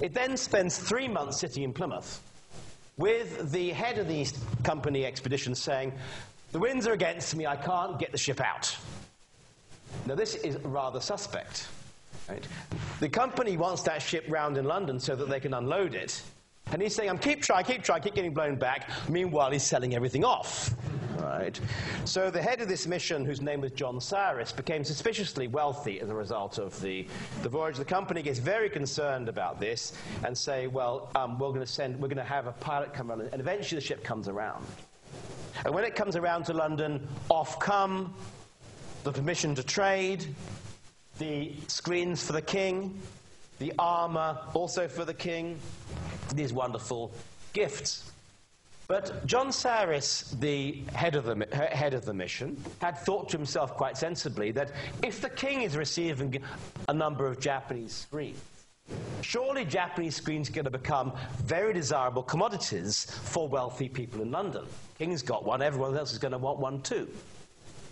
it then spends three months sitting in Plymouth with the head of the East Company expedition saying, The winds are against me, I can't get the ship out. Now, this is rather suspect. Right? The company wants that ship round in London so that they can unload it. And he's saying, I'm keep trying, keep trying, keep getting blown back. Meanwhile, he's selling everything off. Right? So the head of this mission, whose name was John Saris, became suspiciously wealthy as a result of the, the voyage. The company gets very concerned about this and say, well, um, we're going to send, we're going to have a pilot come around, and eventually the ship comes around. And when it comes around to London, off come the permission to trade, the screens for the king, the armor also for the king, these wonderful gifts. But John Saris, the head of the, head of the mission, had thought to himself quite sensibly that if the king is receiving a number of Japanese screens, surely Japanese screens are going to become very desirable commodities for wealthy people in London. King's got one, everyone else is going to want one too.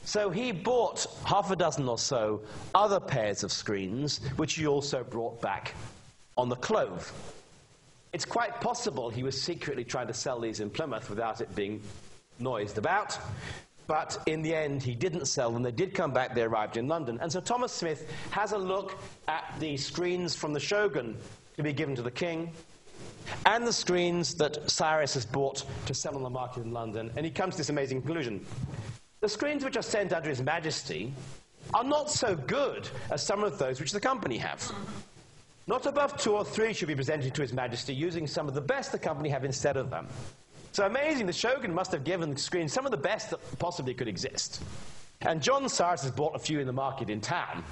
So he bought half a dozen or so other pairs of screens, which he also brought back on the Clove. It's quite possible he was secretly trying to sell these in Plymouth without it being noised about. But in the end, he didn't sell them. They did come back. They arrived in London. And so Thomas Smith has a look at the screens from the Shogun to be given to the king and the screens that Saris has bought to sell on the market in London. And he comes to this amazing conclusion. The screens which are sent under His Majesty are not so good as some of those which the company have. Not above two or three should be presented to His Majesty using some of the best the company have instead of them. So amazing, the Shogun must have given the screen some of the best that possibly could exist. And John Saris has bought a few in the market in town.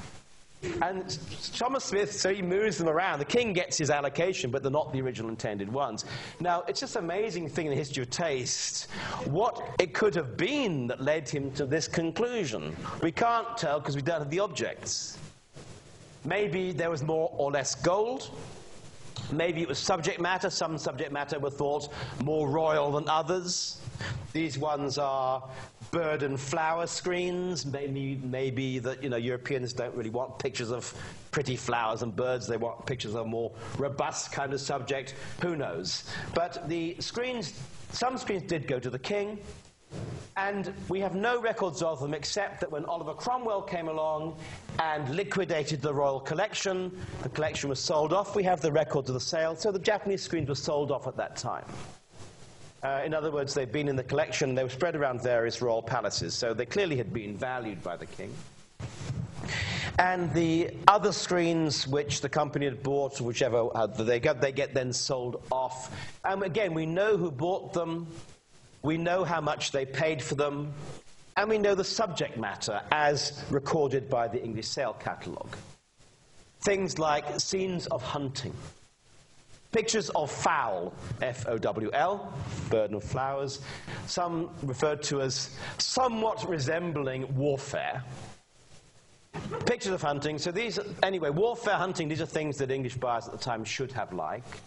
And Thomas Smith, so he moves them around. The king gets his allocation, but they're not the original intended ones. Now, it's just an amazing thing in the history of taste what it could have been that led him to this conclusion. We can't tell because we don't have the objects. Maybe there was more or less gold. Maybe it was subject matter. Some subject matter were thought more royal than others. These ones are bird and flower screens. Maybe, maybe that you know Europeans don't really want pictures of pretty flowers and birds. They want pictures of a more robust kind of subject. Who knows? But the screens, some screens did go to the king. And we have no records of them except that when Oliver Cromwell came along and liquidated the royal collection, the collection was sold off. We have the records of the sale. So the Japanese screens were sold off at that time. Uh, in other words, they've been in the collection, they were spread around various royal palaces, so they clearly had been valued by the king. And the other screens which the company had bought, whichever uh, they got, they get then sold off. And again, we know who bought them, we know how much they paid for them, and we know the subject matter as recorded by the English sale catalogue. Things like scenes of hunting, pictures of fowl, F O W L, bird and flowers, some referred to as somewhat resembling warfare. Pictures of hunting. So these, anyway, warfare hunting, these are things that English buyers at the time should have liked.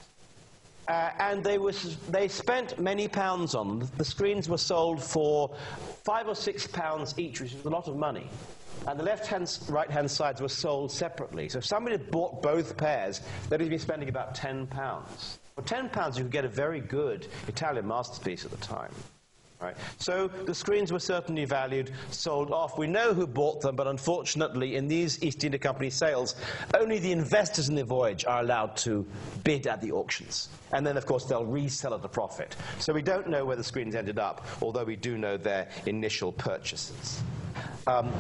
Uh, and they, was, they spent many pounds on them. The screens were sold for five or six pounds each, which is a lot of money. And the left-hand, right-hand sides were sold separately. So if somebody had bought both pairs, they'd be spending about £10. For £10, you could get a very good Italian masterpiece at the time. Right. So the screens were certainly valued, sold off. We know who bought them, but unfortunately, in these East India Company sales, only the investors in the voyage are allowed to bid at the auctions. And then, of course, they'll resell at a profit. So we don't know where the screens ended up, although we do know their initial purchases. Um,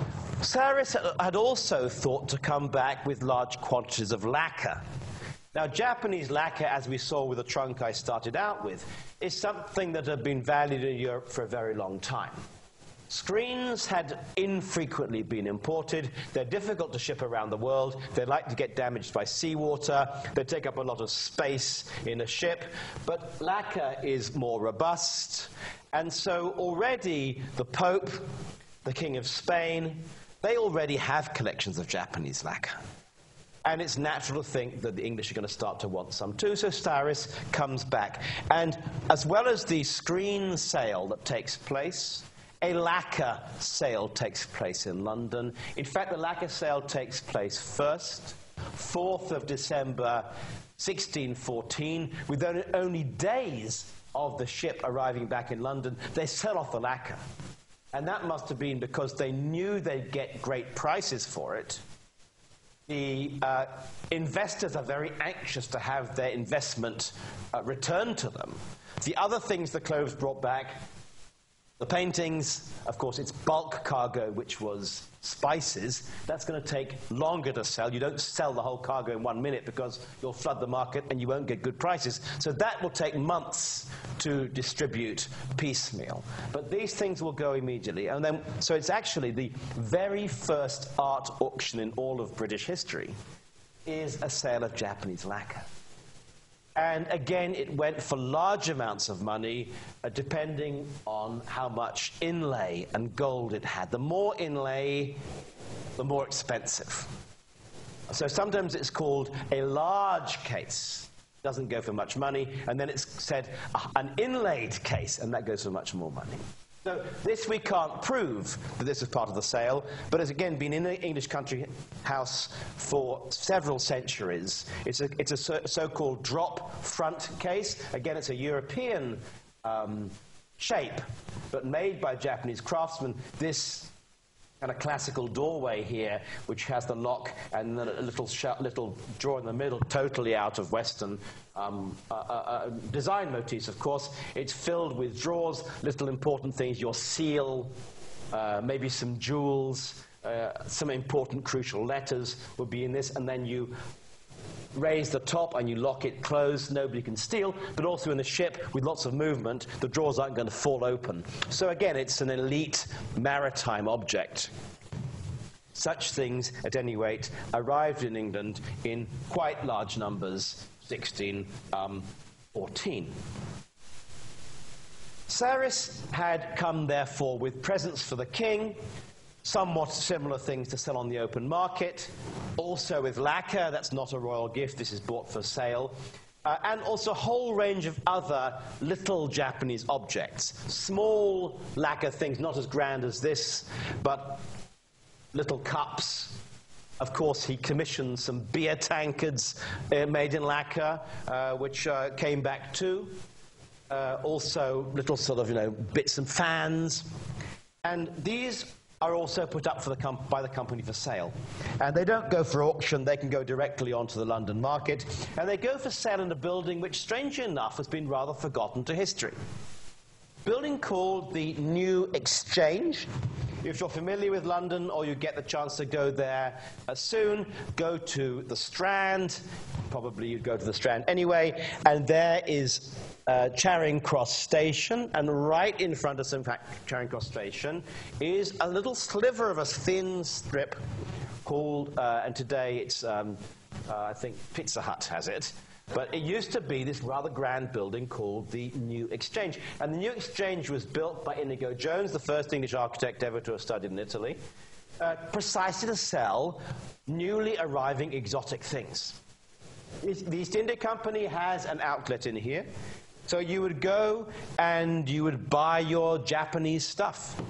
Saris had also thought to come back with large quantities of lacquer. Now, Japanese lacquer, as we saw with the trunk I started out with, is something that had been valued in Europe for a very long time. Screens had infrequently been imported. They're difficult to ship around the world. They like to get damaged by seawater. They take up a lot of space in a ship. But lacquer is more robust. And so already the Pope, the King of Spain, they already have collections of Japanese lacquer. And it's natural to think that the English are going to start to want some too. So Saris comes back. And as well as the screen sale that takes place, a lacquer sale takes place in London. In fact, the lacquer sale takes place first, 4th of December 1614, with only days of the ship arriving back in London. They sell off the lacquer. And that must have been because they knew they'd get great prices for it the uh, investors are very anxious to have their investment uh, returned to them. The other things the Cloves brought back the paintings, of course, it's bulk cargo, which was spices. That's going to take longer to sell. You don't sell the whole cargo in one minute because you'll flood the market and you won't get good prices. So that will take months to distribute piecemeal. But these things will go immediately. And then, so it's actually the very first art auction in all of British history is a sale of Japanese lacquer. And again, it went for large amounts of money, uh, depending on how much inlay and gold it had. The more inlay, the more expensive. So sometimes it's called a large case. Doesn't go for much money. And then it's said uh, an inlaid case, and that goes for much more money. So this we can't prove that this is part of the sale, but has again been in the English country house for several centuries. It's a, it's a so-called drop front case. Again, it's a European um, shape, but made by Japanese craftsmen. This kind of classical doorway here, which has the lock and a little, little drawer in the middle, totally out of Western um, uh, uh, uh, design motifs, of course. It's filled with drawers, little important things, your seal, uh, maybe some jewels, uh, some important crucial letters would be in this, and then you raise the top and you lock it closed, nobody can steal, but also in the ship with lots of movement, the drawers aren't going to fall open. So again, it's an elite maritime object. Such things, at any rate, arrived in England in quite large numbers 1614. Um, Saris had come, therefore, with presents for the king, somewhat similar things to sell on the open market, also with lacquer, that's not a royal gift, this is bought for sale, uh, and also a whole range of other little Japanese objects, small lacquer things, not as grand as this, but little cups, of course, he commissioned some beer tankards uh, made in lacquer, uh, which uh, came back too. Uh, also, little sort of, you know, bits and fans. And these are also put up the by the company for sale. And they don't go for auction, they can go directly onto the London market. And they go for sale in a building which, strangely enough, has been rather forgotten to history. Building called the New Exchange. If you're familiar with London or you get the chance to go there uh, soon, go to the Strand. Probably you'd go to the Strand anyway. And there is uh, Charing Cross Station, and right in front of St. Charing Cross Station is a little sliver of a thin strip called, uh, and today it's, um, uh, I think, Pizza Hut has it. But it used to be this rather grand building called the New Exchange. And the New Exchange was built by Inigo Jones, the first English architect ever to have studied in Italy. uh, precisely to sell newly arriving exotic things. The East India Company has an outlet in here. So you would go and you would buy your Japanese stuff,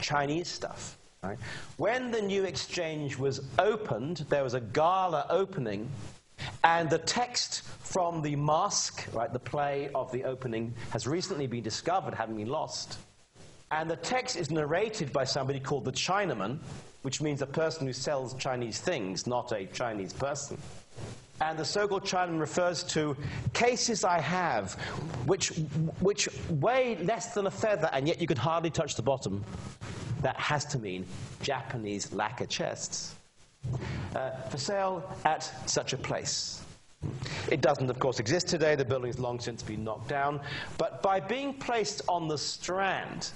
Chinese stuff. Right? When the new exchange was opened, there was a gala opening, and the text from the masque, right, the play of the opening, has recently been discovered, having been lost. And the text is narrated by somebody called the Chinaman, which means a person who sells Chinese things, not a Chinese person. And the so-called refers to cases I have which, which weigh less than a feather, and yet you can hardly touch the bottom. That has to mean Japanese lacquer chests. Uh, for sale at such a place. It doesn't, of course, exist today. The building's long since been knocked down. But by being placed on the Strand,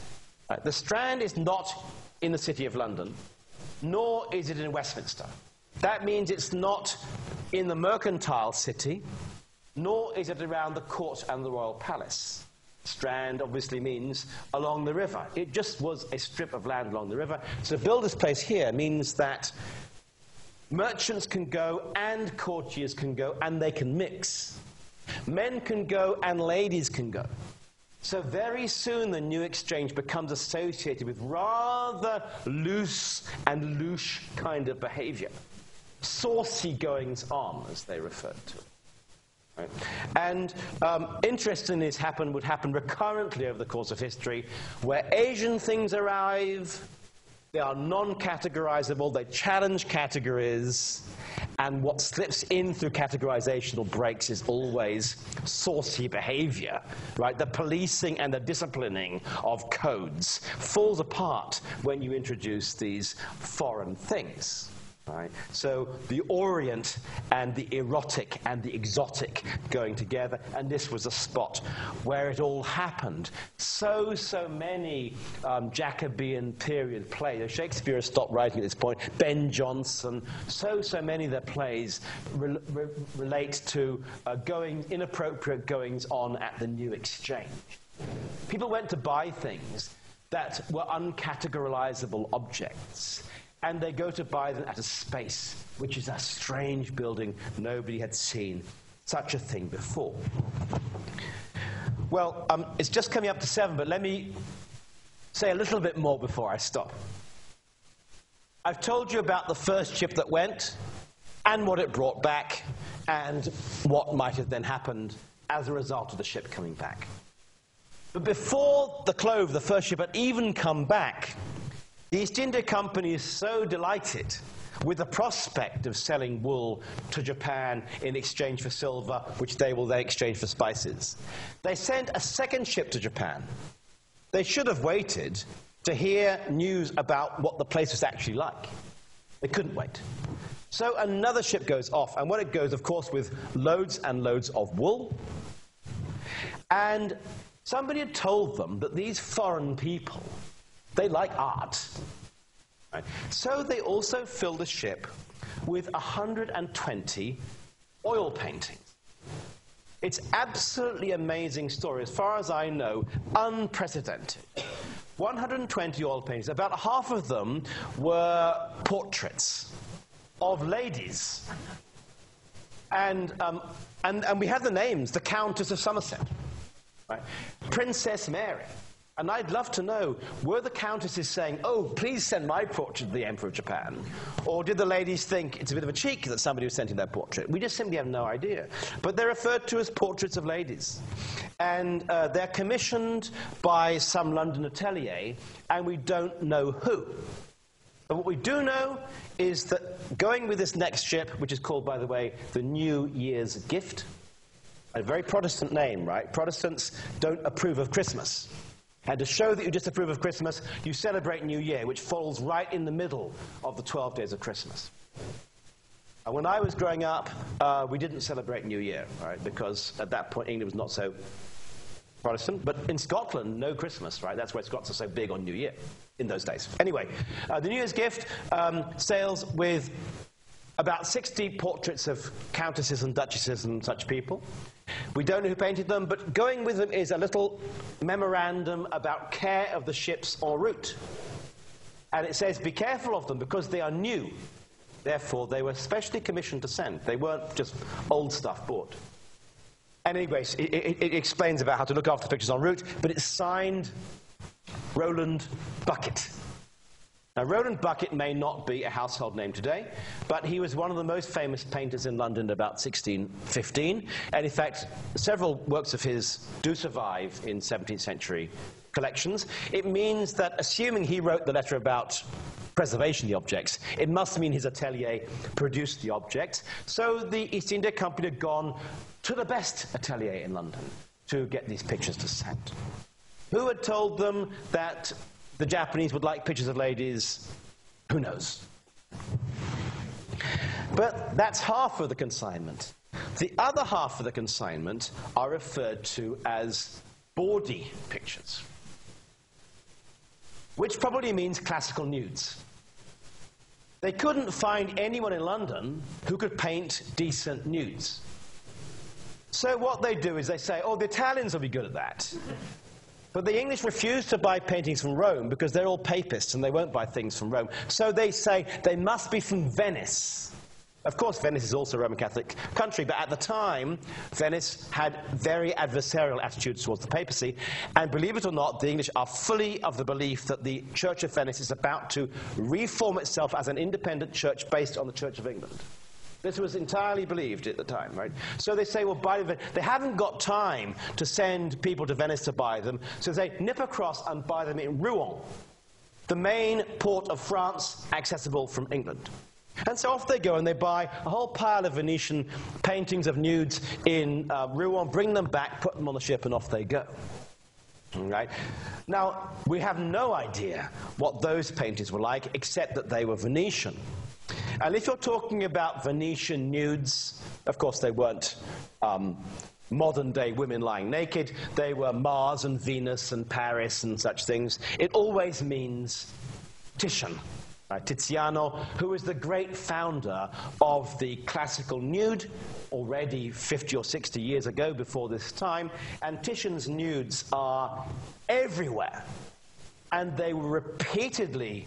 uh, the Strand is not in the City of London, nor is it in Westminster. That means it's not in the mercantile city, nor is it around the court and the royal palace. Strand obviously means along the river. It just was a strip of land along the river. So build this place here means that merchants can go and courtiers can go and they can mix. Men can go and ladies can go. So very soon the new exchange becomes associated with rather loose and louche kind of behavior saucy goings on, as they referred to. Right. And um, interesting this happen, would happen recurrently over the course of history, where Asian things arrive, they are non-categorizable, they challenge categories, and what slips in through categorization or breaks is always saucy behavior, right? The policing and the disciplining of codes falls apart when you introduce these foreign things. Right? So the Orient and the erotic and the exotic going together, and this was a spot where it all happened. So, so many um, Jacobean period plays. Shakespeare has stopped writing at this point. Ben Jonson, so, so many of their plays re re relate to uh, going, inappropriate goings on at the New Exchange. People went to buy things that were uncategorizable objects and they go to buy them at a space, which is a strange building. Nobody had seen such a thing before. Well, um, it's just coming up to seven, but let me say a little bit more before I stop. I've told you about the first ship that went and what it brought back and what might have then happened as a result of the ship coming back. But before the Clove, the first ship, had even come back, the East India Company is so delighted with the prospect of selling wool to Japan in exchange for silver, which they will then exchange for spices. They sent a second ship to Japan. They should have waited to hear news about what the place was actually like. They couldn't wait. So another ship goes off, and when it goes, of course, with loads and loads of wool. And somebody had told them that these foreign people they like art. Right? So they also filled the ship with 120 oil paintings. It's absolutely amazing story. As far as I know, unprecedented. 120 oil paintings. About half of them were portraits of ladies. And, um, and, and we have the names, the Countess of Somerset, right? Princess Mary, and I'd love to know, were the countesses saying, oh, please send my portrait to the Emperor of Japan? Or did the ladies think it's a bit of a cheek that somebody was sending their portrait? We just simply have no idea. But they're referred to as portraits of ladies. And uh, they're commissioned by some London atelier, and we don't know who. But what we do know is that going with this next ship, which is called, by the way, the New Year's Gift, a very Protestant name, right? Protestants don't approve of Christmas. And to show that you disapprove of Christmas, you celebrate New Year, which falls right in the middle of the 12 days of Christmas. And when I was growing up, uh, we didn't celebrate New Year, right? Because at that point, England was not so Protestant. But in Scotland, no Christmas, right? That's why Scots are so big on New Year in those days. Anyway, uh, the New Year's gift um, sails with about 60 portraits of countesses and duchesses and such people. We don't know who painted them, but going with them is a little memorandum about care of the ships en route. And it says, be careful of them because they are new. Therefore, they were specially commissioned to send. They weren't just old stuff bought. Anyways, it, it, it explains about how to look after the pictures en route, but it's signed Rowland Buckett. Now, Rowland Buckett may not be a household name today, but he was one of the most famous painters in London about 1615. And in fact, several works of his do survive in 17th century collections. It means that, assuming he wrote the letter about preservation of the objects, it must mean his atelier produced the objects. So the East India Company had gone to the best atelier in London to get these pictures to send. Who had told them that the Japanese would like pictures of ladies, who knows? But that's half of the consignment. The other half of the consignment are referred to as bawdy pictures, which probably means classical nudes. They couldn't find anyone in London who could paint decent nudes. So what they do is they say, oh, the Italians will be good at that. But the English refuse to buy paintings from Rome because they're all papists and they won't buy things from Rome. So they say they must be from Venice. Of course, Venice is also a Roman Catholic country, but at the time, Venice had very adversarial attitudes towards the papacy. And believe it or not, the English are fully of the belief that the Church of Venice is about to reform itself as an independent church based on the Church of England. This was entirely believed at the time, right? So they say, well, buy the, they haven't got time to send people to Venice to buy them, so they nip across and buy them in Rouen, the main port of France accessible from England. And so off they go and they buy a whole pile of Venetian paintings of nudes in uh, Rouen, bring them back, put them on the ship, and off they go. Right? Now, we have no idea what those paintings were like, except that they were Venetian. And if you're talking about Venetian nudes, of course they weren't um, modern day women lying naked. They were Mars and Venus and Paris and such things. It always means Titian. Right, Tiziano, who was the great founder of the classical nude, already 50 or 60 years ago before this time, and Titian's nudes are everywhere. And they were repeatedly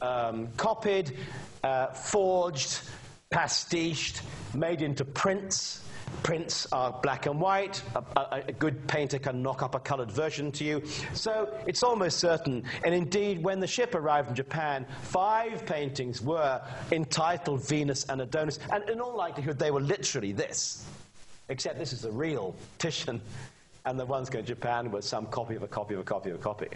um, copied, uh, forged, pastiched, made into prints. Prints are black and white. A, a, a, good painter can knock up a colored version to you. So it's almost certain. And indeed, when the ship arrived in Japan, five paintings were entitled Venus and Adonis. And in all likelihood, they were literally this. Except this is the real Titian, and the ones going to Japan were some copy of a copy of a copy of a copy.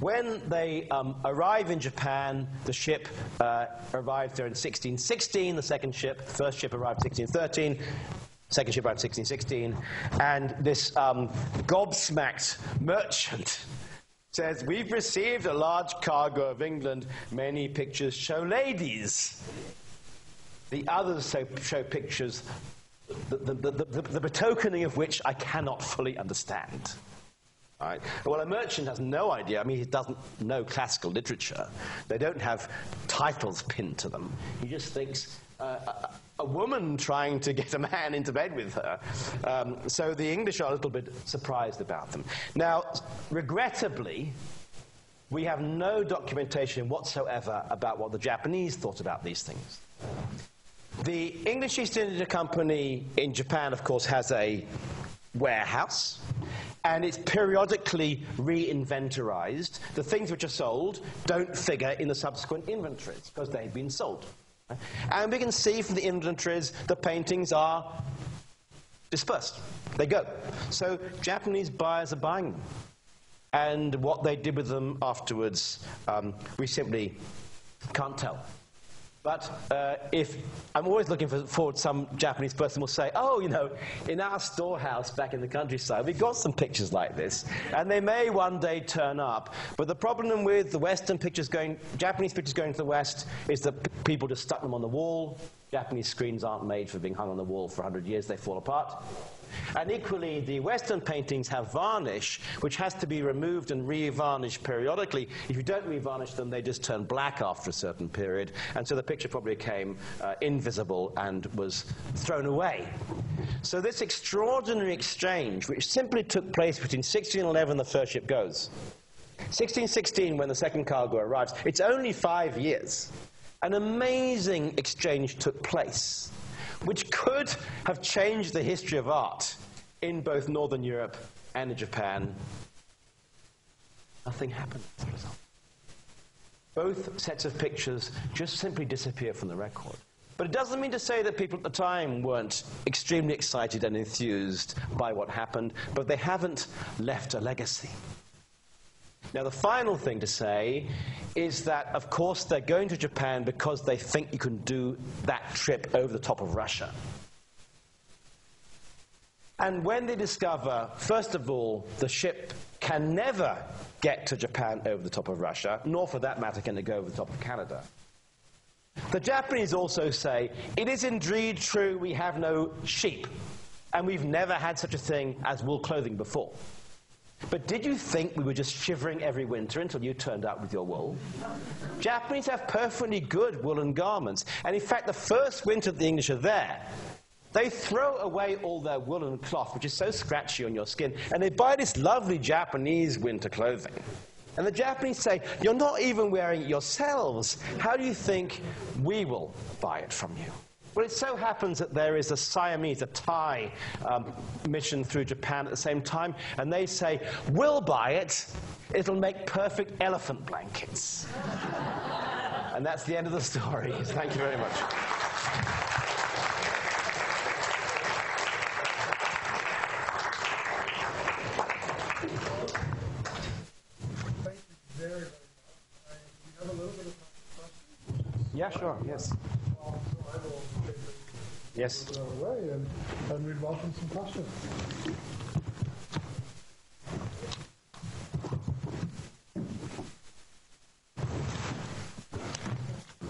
When they um, arrive in Japan, the ship uh, arrived there in 1616. The second ship, first ship arrived in 1613. Second ship arrived in 1616. And this um, gobsmacked merchant says, We've received a large cargo of England. Many pictures show ladies. The others show, show pictures, the, the, the, the, betokening of which I cannot fully understand. Right? Well, a merchant has no idea. I mean, he doesn't know classical literature. They don't have titles pinned to them. He just thinks uh, a, a, woman trying to get a man into bed with her. Um, so the English are a little bit surprised about them. Now, regrettably, we have no documentation whatsoever about what the Japanese thought about these things. The English East India Company in Japan, of course, has a warehouse and it's periodically re-inventorized. The things which are sold don't figure in the subsequent inventories because they've been sold. And we can see from the inventories the paintings are dispersed. They go. So Japanese buyers are buying them. And what they did with them afterwards, um, we simply can't tell. But uh, if I'm always looking for, forward, some Japanese person will say, "Oh, you know, in our storehouse back in the countryside, we've got some pictures like this, and they may one day turn up." But the problem with the Western pictures going, Japanese pictures going to the West, is that people just stuck them on the wall. Japanese screens aren't made for being hung on the wall for 100 years; they fall apart. And equally, the Western paintings have varnish, which has to be removed and re-varnished periodically. If you don't re-varnish them, they just turn black after a certain period. And so the picture probably became uh, invisible and was thrown away. So this extraordinary exchange, which simply took place between 1611 and the first ship goes, 1616, when the second cargo arrives, it's only five years. An amazing exchange took place, which could have changed the history of art in both Northern Europe and in Japan. Nothing happened as a result. Both sets of pictures just simply disappear from the record. But it doesn't mean to say that people at the time weren't extremely excited and enthused by what happened, but they haven't left a legacy. Now, the final thing to say is that, of course, they're going to Japan because they think you can do that trip over the top of Russia. And when they discover, first of all, the ship can never get to Japan over the top of Russia, nor for that matter can it go over the top of Canada. The Japanese also say, it is indeed true we have no sheep, and we've never had such a thing as wool clothing before. But did you think we were just shivering every winter until you turned up with your wool? Japanese have perfectly good woolen garments, and in fact, the first winter the English are there, they throw away all their woolen cloth, which is so scratchy on your skin, and they buy this lovely Japanese winter clothing. And the Japanese say, You're not even wearing it yourselves. How do you think we will buy it from you? Well, it so happens that there is a Siamese, a Thai um, mission through Japan at the same time, and they say, We'll buy it. It'll make perfect elephant blankets. and that's the end of the story. Thank you very much. Yeah, sure, yes. Yes. Away and, and we'd welcome some questions.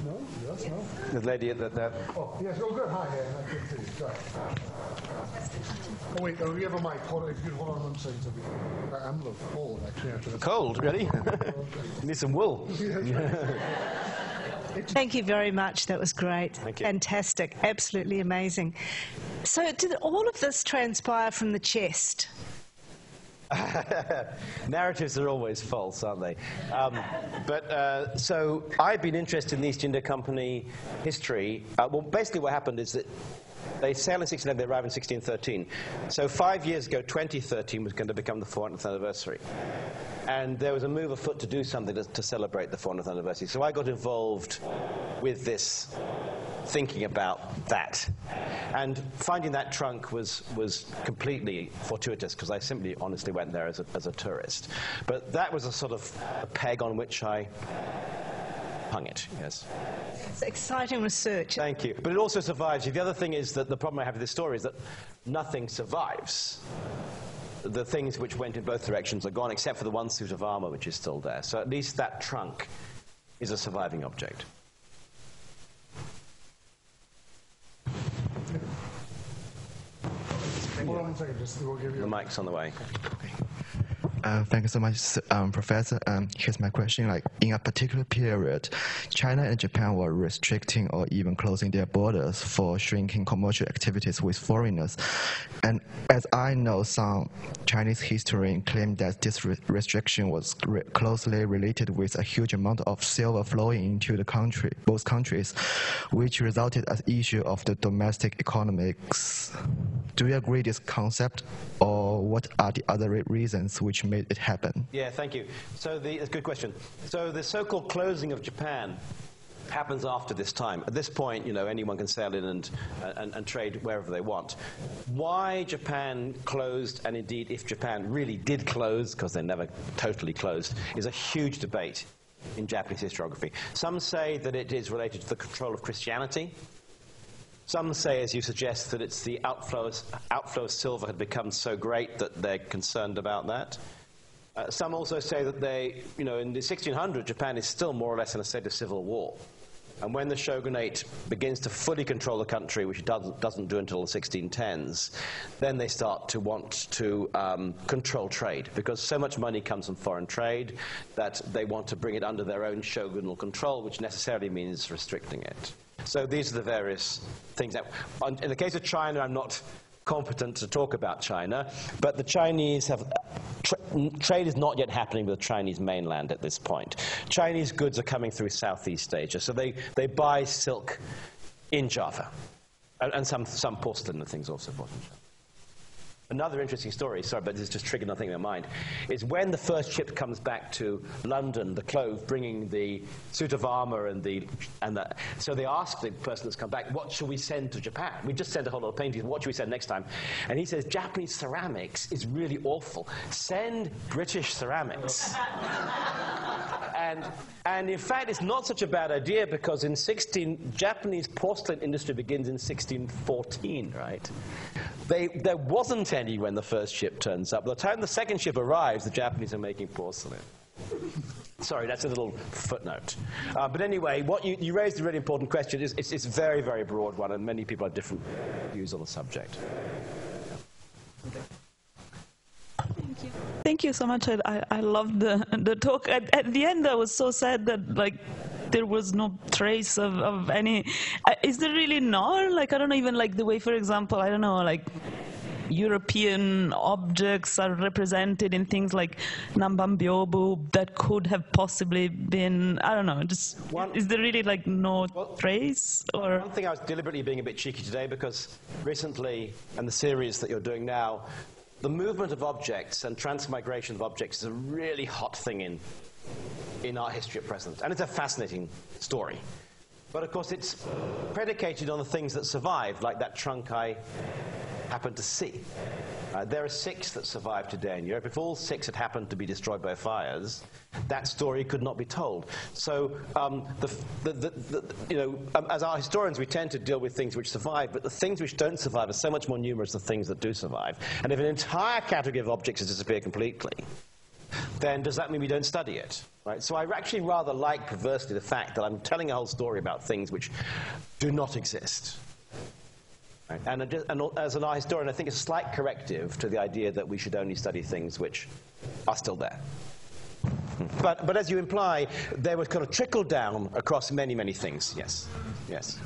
No? Yes, no? The lady at the, the Oh, yes, oh, good, hi, yeah, I can see you, sorry. Oh, wait, oh, we have a mic, hold on, if you could hold on one second, so we, I'm a little cold, actually, after this. cold, really? Need some wool. Thank you very much. That was great. Thank you. Fantastic. Absolutely amazing. So, did all of this transpire from the chest? Narratives are always false, aren't they? Um, but uh, so I've been interested in the East India Company history. Uh, well, basically, what happened is that they sail in 1611, they arrive in 1613. So five years ago, 2013 was going to become the 400th anniversary. And there was a move afoot to do something to, to celebrate the 400th anniversary. So I got involved with this thinking about that. And finding that trunk was, was completely fortuitous because I simply, honestly went there as a, as a tourist. But that was a sort of a peg on which I hung it, yes. It's exciting research. Thank you. But it also survives. The other thing is that the problem I have with this story is that nothing survives. The things which went in both directions are gone, except for the one suit of armor which is still there. So at least that trunk is a surviving object. Hold on one second, just, we'll give you. The mic's on the way. Uh, thank you so much, um, Professor. Um, here's my question. Like, in a particular period, China and Japan were restricting or even closing their borders for shrinking commercial activities with foreigners. And as I know, some Chinese historians claimed that this re- restriction was re- closely related with a huge amount of silver flowing into the country, both countries, which resulted as issue of the domestic economics. Do you agree this concept, or what are the other re- reasons which made it happen? Yeah, thank you. So the, good question. So the so-called closing of Japan happens after this time. At this point, you know, anyone can sail in and, and, and trade wherever they want. Why Japan closed, and indeed if Japan really did close, because they never totally closed, is a huge debate in Japanese historiography. Some say that it is related to the control of Christianity. Some say, as you suggest, that it's the outflow, outflow of silver had become so great that they're concerned about that. Uh, some also say that they, you know, in the 1600s, Japan is still more or less in a state of civil war. And when the shogunate begins to fully control the country, which it doesn't, do until the 1610s, then they start to want to um, control trade because so much money comes from foreign trade that they want to bring it under their own shogunal control, which necessarily means restricting it. So these are the various things. That, in the case of China, I'm not competent to talk about China, but the Chinese have. Tra- trade is not yet happening with the Chinese mainland at this point. Chinese goods are coming through Southeast Asia, so they, they buy silk in Java, and, and some, some porcelain and things also bought in Java. Another interesting story, sorry, but this has just triggered nothing in my mind, is when the first ship comes back to London, the Clove, bringing the suit of armor and the, and the, so they ask the person that's come back, what shall we send to Japan? We just sent a whole lot of paintings, what should we send next time? And he says, Japanese ceramics is really awful. Send British ceramics. and, and in fact, it's not such a bad idea because in 16, Japanese porcelain industry begins in 1614, right? They, there wasn't any when the first ship turns up. By the time the second ship arrives, the Japanese are making porcelain. Sorry, that's a little footnote. Uh, but anyway, what you, you, raised a really important question. It's, it's, it's, a very, very broad one, and many people have different views on the subject. Okay. Thank you. Thank you so much. I, I loved the, the talk. At, at the end, I was so sad that, like, there was no trace of, of any. Uh, is there really not? Like, I don't know, even like the way, for example, I don't know, like European objects are represented in things like Namban that could have possibly been, I don't know, just, one, is there really like no well, trace? Or? One thing I was deliberately being a bit cheeky today because recently, and the series that you're doing now, the movement of objects and transmigration of objects is a really hot thing in in our history at present. And it's a fascinating story. But of course, it's predicated on the things that survived, like that trunk I happened to see. Uh, there are six that survive today in Europe. If all six had happened to be destroyed by fires, that story could not be told. So, um, the, the, the, you know, um, as our historians, we tend to deal with things which survive, but the things which don't survive are so much more numerous than things that do survive. And if an entire category of objects has disappeared completely, then does that mean we don't study it? Right? So I actually rather like, perversely, the fact that I'm telling a whole story about things which do not exist. Right? And, and, as an art historian, I think it's a slight corrective to the idea that we should only study things which are still there. But, but as you imply, they were kind of trickled down across many, many things. Yes. Yes.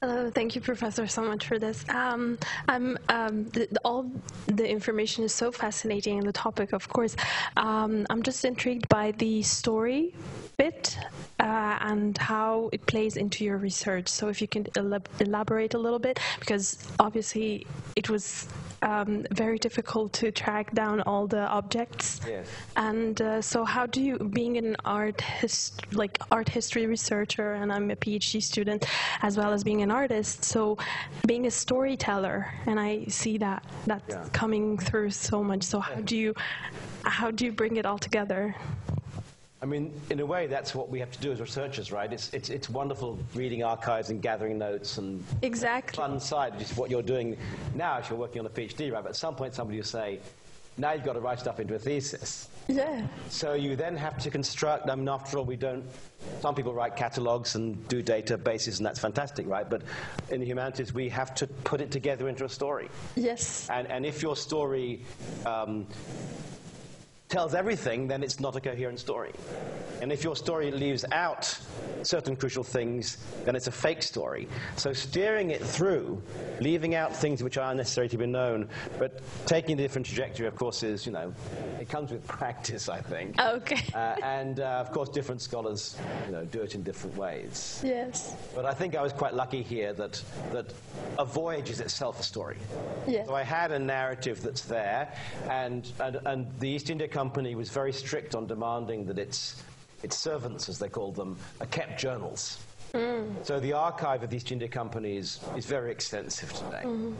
Hello, thank you, Professor, so much for this. Um, I'm, um, the, all the information is so fascinating, and the topic, of course. Um, I'm just intrigued by the story bit uh, and how it plays into your research. So, if you can elab elaborate a little bit, because obviously it was um, very difficult to track down all the objects. Yes. And uh, so, how do you, being an art like art history researcher, and I'm a PhD student, as well as being an artist, so being a storyteller, and I see that that's yeah. coming through so much. So, how do you, how do you bring it all together? I mean, in a way, that's what we have to do as researchers, right? It's, it's, it's wonderful reading archives and gathering notes and exactly fun side, which is what you're doing now if you're working on a PhD, right? But at some point, somebody will say, now you've got to write stuff into a thesis. Yeah. So you then have to construct, I mean, after all, we don't, some people write catalogs and do databases, and that's fantastic, right? But in the humanities, we have to put it together into a story. Yes. And, and if your story um, tells everything, then it's not a coherent story. And if your story leaves out certain crucial things, then it's a fake story. So steering it through, leaving out things which are necessary to be known, but taking a different trajectory, of course, is, you know, it comes with practice, I think. Okay. Uh, and, uh, of course, different scholars, you know, do it in different ways. Yes. But I think I was quite lucky here that, that a voyage is itself a story. Yes. So I had a narrative that's there, and, and, and the East India Company was very strict on demanding that its, its servants, as they called them, kept journals. Mm. So the archive of the East India Company is, is very extensive today. Mm.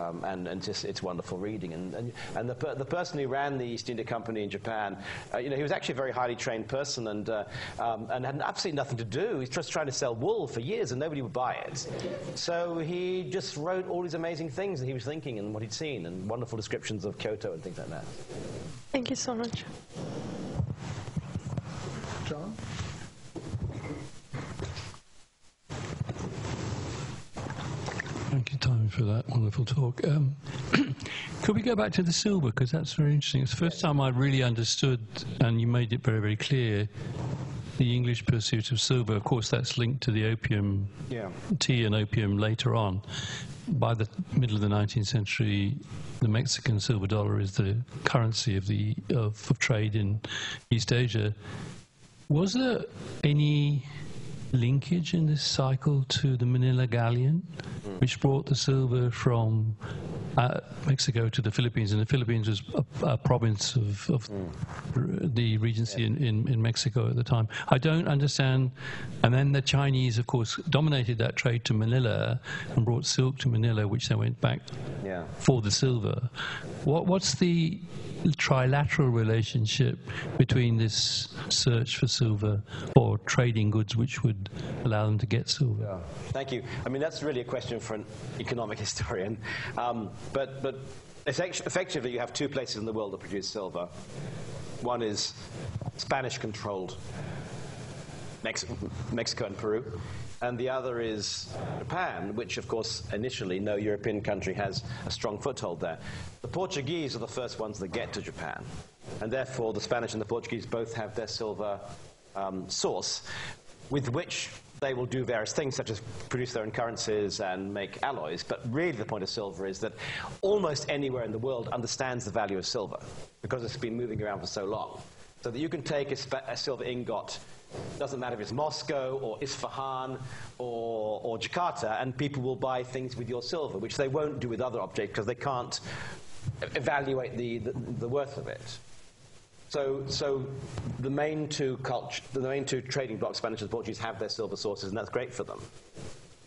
Um, and, and just, it's wonderful reading. And, and, and the, per, the person who ran the East India Company in Japan, uh, you know, he was actually a very highly trained person and, uh, um, and had absolutely nothing to do. He was just trying to sell wool for years and nobody would buy it. So he just wrote all these amazing things that he was thinking and what he'd seen and wonderful descriptions of Kyoto and things like that. Thank you so much. John? Tommy, for that wonderful talk. Um, could we go back to the silver? Because that's very interesting. It's the first time I really understood, and you made it very, very clear, the English pursuit of silver. Of course, that's linked to the opium, Yeah. tea and opium later on. By the middle of the 19th century, the Mexican silver dollar is the currency of the of, of trade in East Asia. Was there any linkage in this cycle to the Manila Galleon, which brought the silver from uh, Mexico to the Philippines? And the Philippines was a, a province of, of r- the Regency in, in, in Mexico at the time. I don't understand. And then the Chinese, of course, dominated that trade to Manila and brought silk to Manila, which they went back Yeah. for the silver. What, what's the trilateral relationship between this search for silver or trading goods which would allow them to get silver? Yeah. Thank you. I mean, that's really a question for an economic historian. Um, but but effect- effectively, you have two places in the world that produce silver. One is Spanish controlled Mex- Mexico and Peru. And the other is Japan, which, of course, initially no European country has a strong foothold there. The Portuguese are the first ones that get to Japan. And therefore, the Spanish and the Portuguese both have their silver um, source, with which they will do various things, such as produce their own currencies and make alloys. But really, the point of silver is that almost anywhere in the world understands the value of silver because it's been moving around for so long. So that you can take a, a silver ingot, doesn't matter if it's Moscow or Isfahan or, or Jakarta, and people will buy things with your silver, which they won't do with other objects because they can't evaluate the, the, the worth of it. So, so the main two culture, the main two trading blocks, Spanish and Portuguese, have their silver sources, and that's great for them.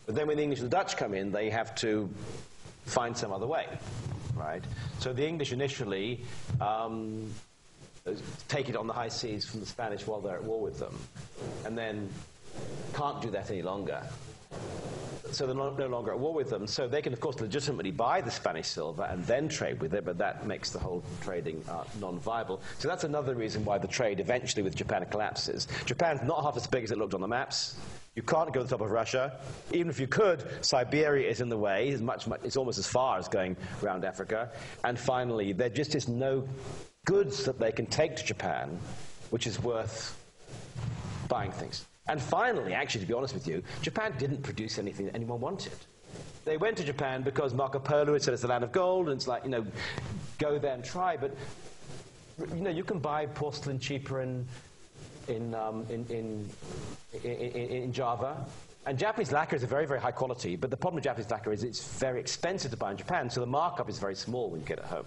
But then when the English and the Dutch come in, they have to find some other way, right? So the English initially um, take it on the high seas from the Spanish while they're at war with them, and then can't do that any longer. So they're no, longer at war with them. So they can, of course, legitimately buy the Spanish silver and then trade with it, but that makes the whole trading uh, non-viable. So that's another reason why the trade eventually with Japan collapses. Japan's not half as big as it looked on the maps. You can't go to the top of Russia. Even if you could, Siberia is in the way. It's, much, much, it's almost as far as going around Africa. And finally, there just is no goods that they can take to Japan, which is worth buying things. And finally, actually, to be honest with you, Japan didn't produce anything that anyone wanted. They went to Japan because Marco Polo had said it's the land of gold, and it's like, you know, go there and try. But, you know, you can buy porcelain cheaper in, in, um, in, in, in, in, Java. And Japanese lacquer is a very, very high quality, but the problem with Japanese lacquer is it's very expensive to buy in Japan, so the markup is very small when you get it home.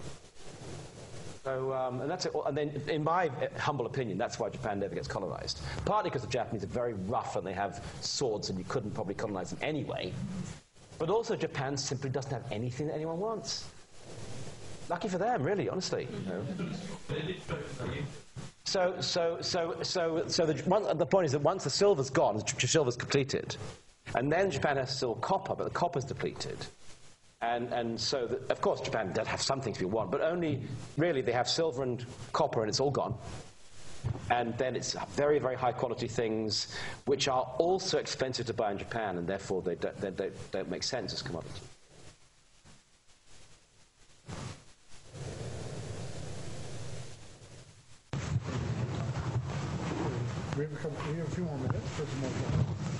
So, um, and that's it. And then, in my uh, humble opinion, that's why Japan never gets colonized. Partly because the Japanese are very rough and they have swords, and you couldn't probably colonize them anyway. But also, Japan simply doesn't have anything that anyone wants. Lucky for them, really, honestly. So, so, so, so, so the, one, the point is that once the silver's gone, the silver's completed, and then Japan has to still copper, but the copper's depleted. And, and so, that, of course, Japan does have some things we want, but only really they have silver and copper, and it's all gone. And then it's very, very high quality things, which are also expensive to buy in Japan, and therefore they don't, they don't, don't make sense as commodities. We have a few more minutes for some more questions.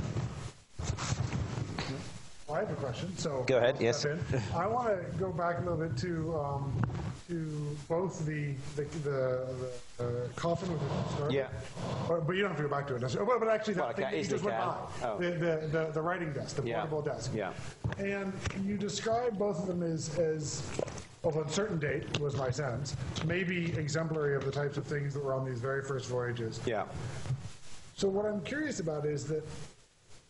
I have a question, so. Go ahead, yes. in. I want to go back a little bit to, um, to both the, the, the, the uh, coffin with the start. Yeah. But, but you don't have to go back to it. But, but actually, Well, thing that you just went by, Oh. the, the, the, the writing desk, the Yeah. portable desk. Yeah. And you describe both of them as, as of uncertain date, was my sense, maybe exemplary of the types of things that were on these very first voyages. Yeah. So what I'm curious about is that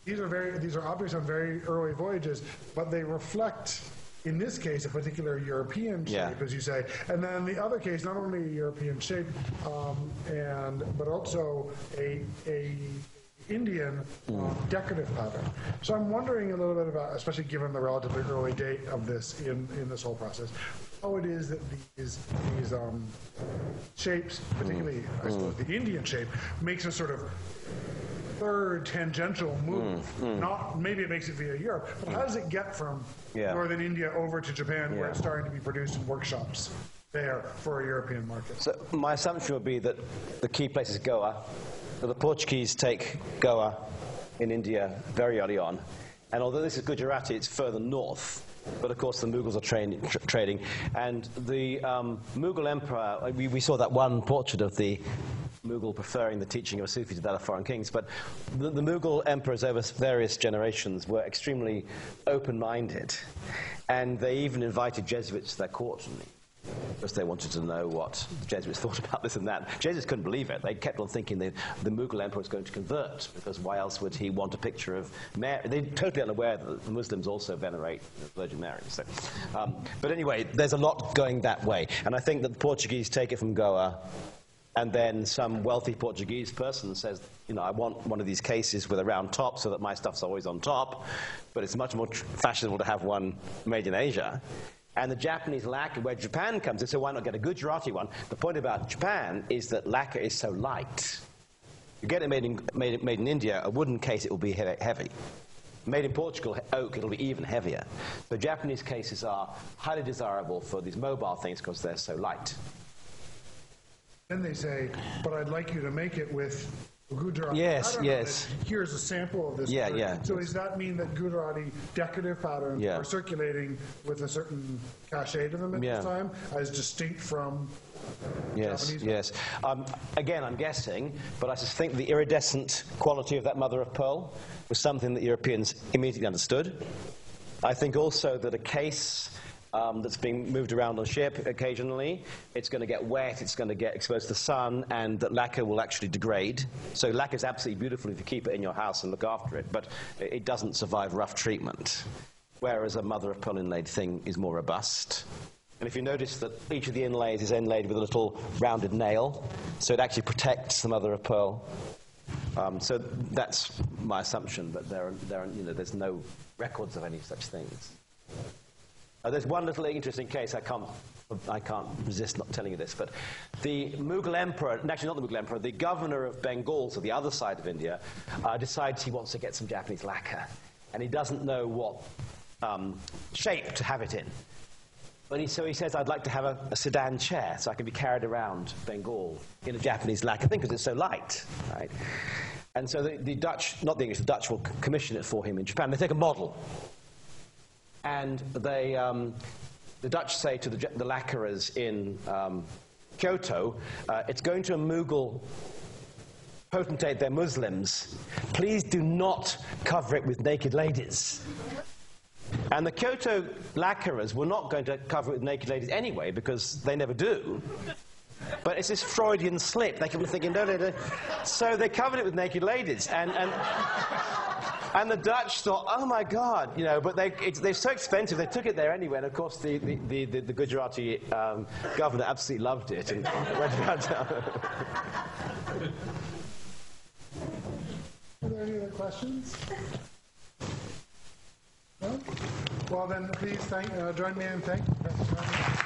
these are very these are objects on very early voyages, but they reflect. In this case, a particular European shape, Yeah. as you say, and then in the other case, not only a European shape, um, and but also a a Indian um, decorative pattern. So I'm wondering a little bit about, especially given the relatively early date of this in, in this whole process, how it is that these these um, shapes, particularly I suppose the Indian shape, makes a sort of third tangential move. Not maybe it makes it via Europe, but how does it get from Yeah. northern India over to Japan, where it's starting to be produced in workshops there for a European market? So my assumption would be that the key place is Goa, that the Portuguese take Goa in India very early on. And although this is Gujarati, it's further north. But of course, the Mughals are train, tr- trading. And the um, Mughal emperor, uh, we, we saw that one portrait of the Mughal preferring the teaching of Sufi to that of foreign kings. But the, the Mughal emperors over various generations were extremely open minded. And they even invited Jesuits to their court because they wanted to know what the Jesuits thought about this and that. Jesuits couldn't believe it. They kept on thinking that the Mughal emperor was going to convert, because why else would he want a picture of Mary? They're totally unaware that the Muslims also venerate the Virgin Mary. So, um, but anyway, there's a lot going that way. And I think that the Portuguese take it from Goa, and then some wealthy Portuguese person says, you know, I want one of these cases with a round top so that my stuff's always on top, but it's much more fashionable to have one made in Asia. And the Japanese lacquer, where Japan comes in, so why not get a Gujarati one? The point about Japan is that lacquer is so light. You get it made in, made, made in India, a wooden case, it will be heavy. Made in Portugal, oak, it'll be even heavier. The Japanese cases are highly desirable for these mobile things because they're so light. Then they say, but I'd like you to make it with Gujarati Yes, pattern on it. yes. Here's a sample of this. Yeah, yeah. So does that mean that Gujarati decorative patterns Yeah. are circulating with a certain cachet to them at Yeah. this time, as distinct from Yes, Japanese yes. Um, again, I'm guessing, but I just think the iridescent quality of that mother of pearl was something that Europeans immediately understood. I think also that a case um, that's being moved around on ship occasionally, it's going to get wet, it's going to get exposed to the sun, and that lacquer will actually degrade. So lacquer is absolutely beautiful if you keep it in your house and look after it, but it doesn't survive rough treatment. Whereas a mother of pearl inlaid thing is more robust. And if you notice that each of the inlays is inlaid with a little rounded nail, so it actually protects the mother of pearl. Um, so that's my assumption, but there are, there are, you know, there's no records of any such things. Uh, there's one little interesting case, I can't, I can't resist not telling you this, but the Mughal emperor, actually not the Mughal emperor, the governor of Bengal, so the other side of India, uh, decides he wants to get some Japanese lacquer. And he doesn't know what um, shape to have it in. But he, so he says, I'd like to have a, a sedan chair so I can be carried around Bengal in a Japanese lacquer thing because it's so light, right? And so the, the Dutch, not the English, the Dutch will commission it for him in Japan. They take a model. And they, um, the Dutch say to the, the lacquerers in um, Kyoto, uh, it's going to a Mughal potentate, they're Muslims. Please do not cover it with naked ladies. And the Kyoto lacquerers were not going to cover it with naked ladies anyway, because they never do. But it's this Freudian slip. They kept thinking, no, no, no. So they covered it with naked ladies. And, and, and the Dutch thought, oh my God, you know, but they, they're so expensive, they took it there anyway. And of course, the, the, the, the, the Gujarati um, governor absolutely loved it and went. Are there any other questions? No? Well, then, please thank, uh, join me in thanking Professor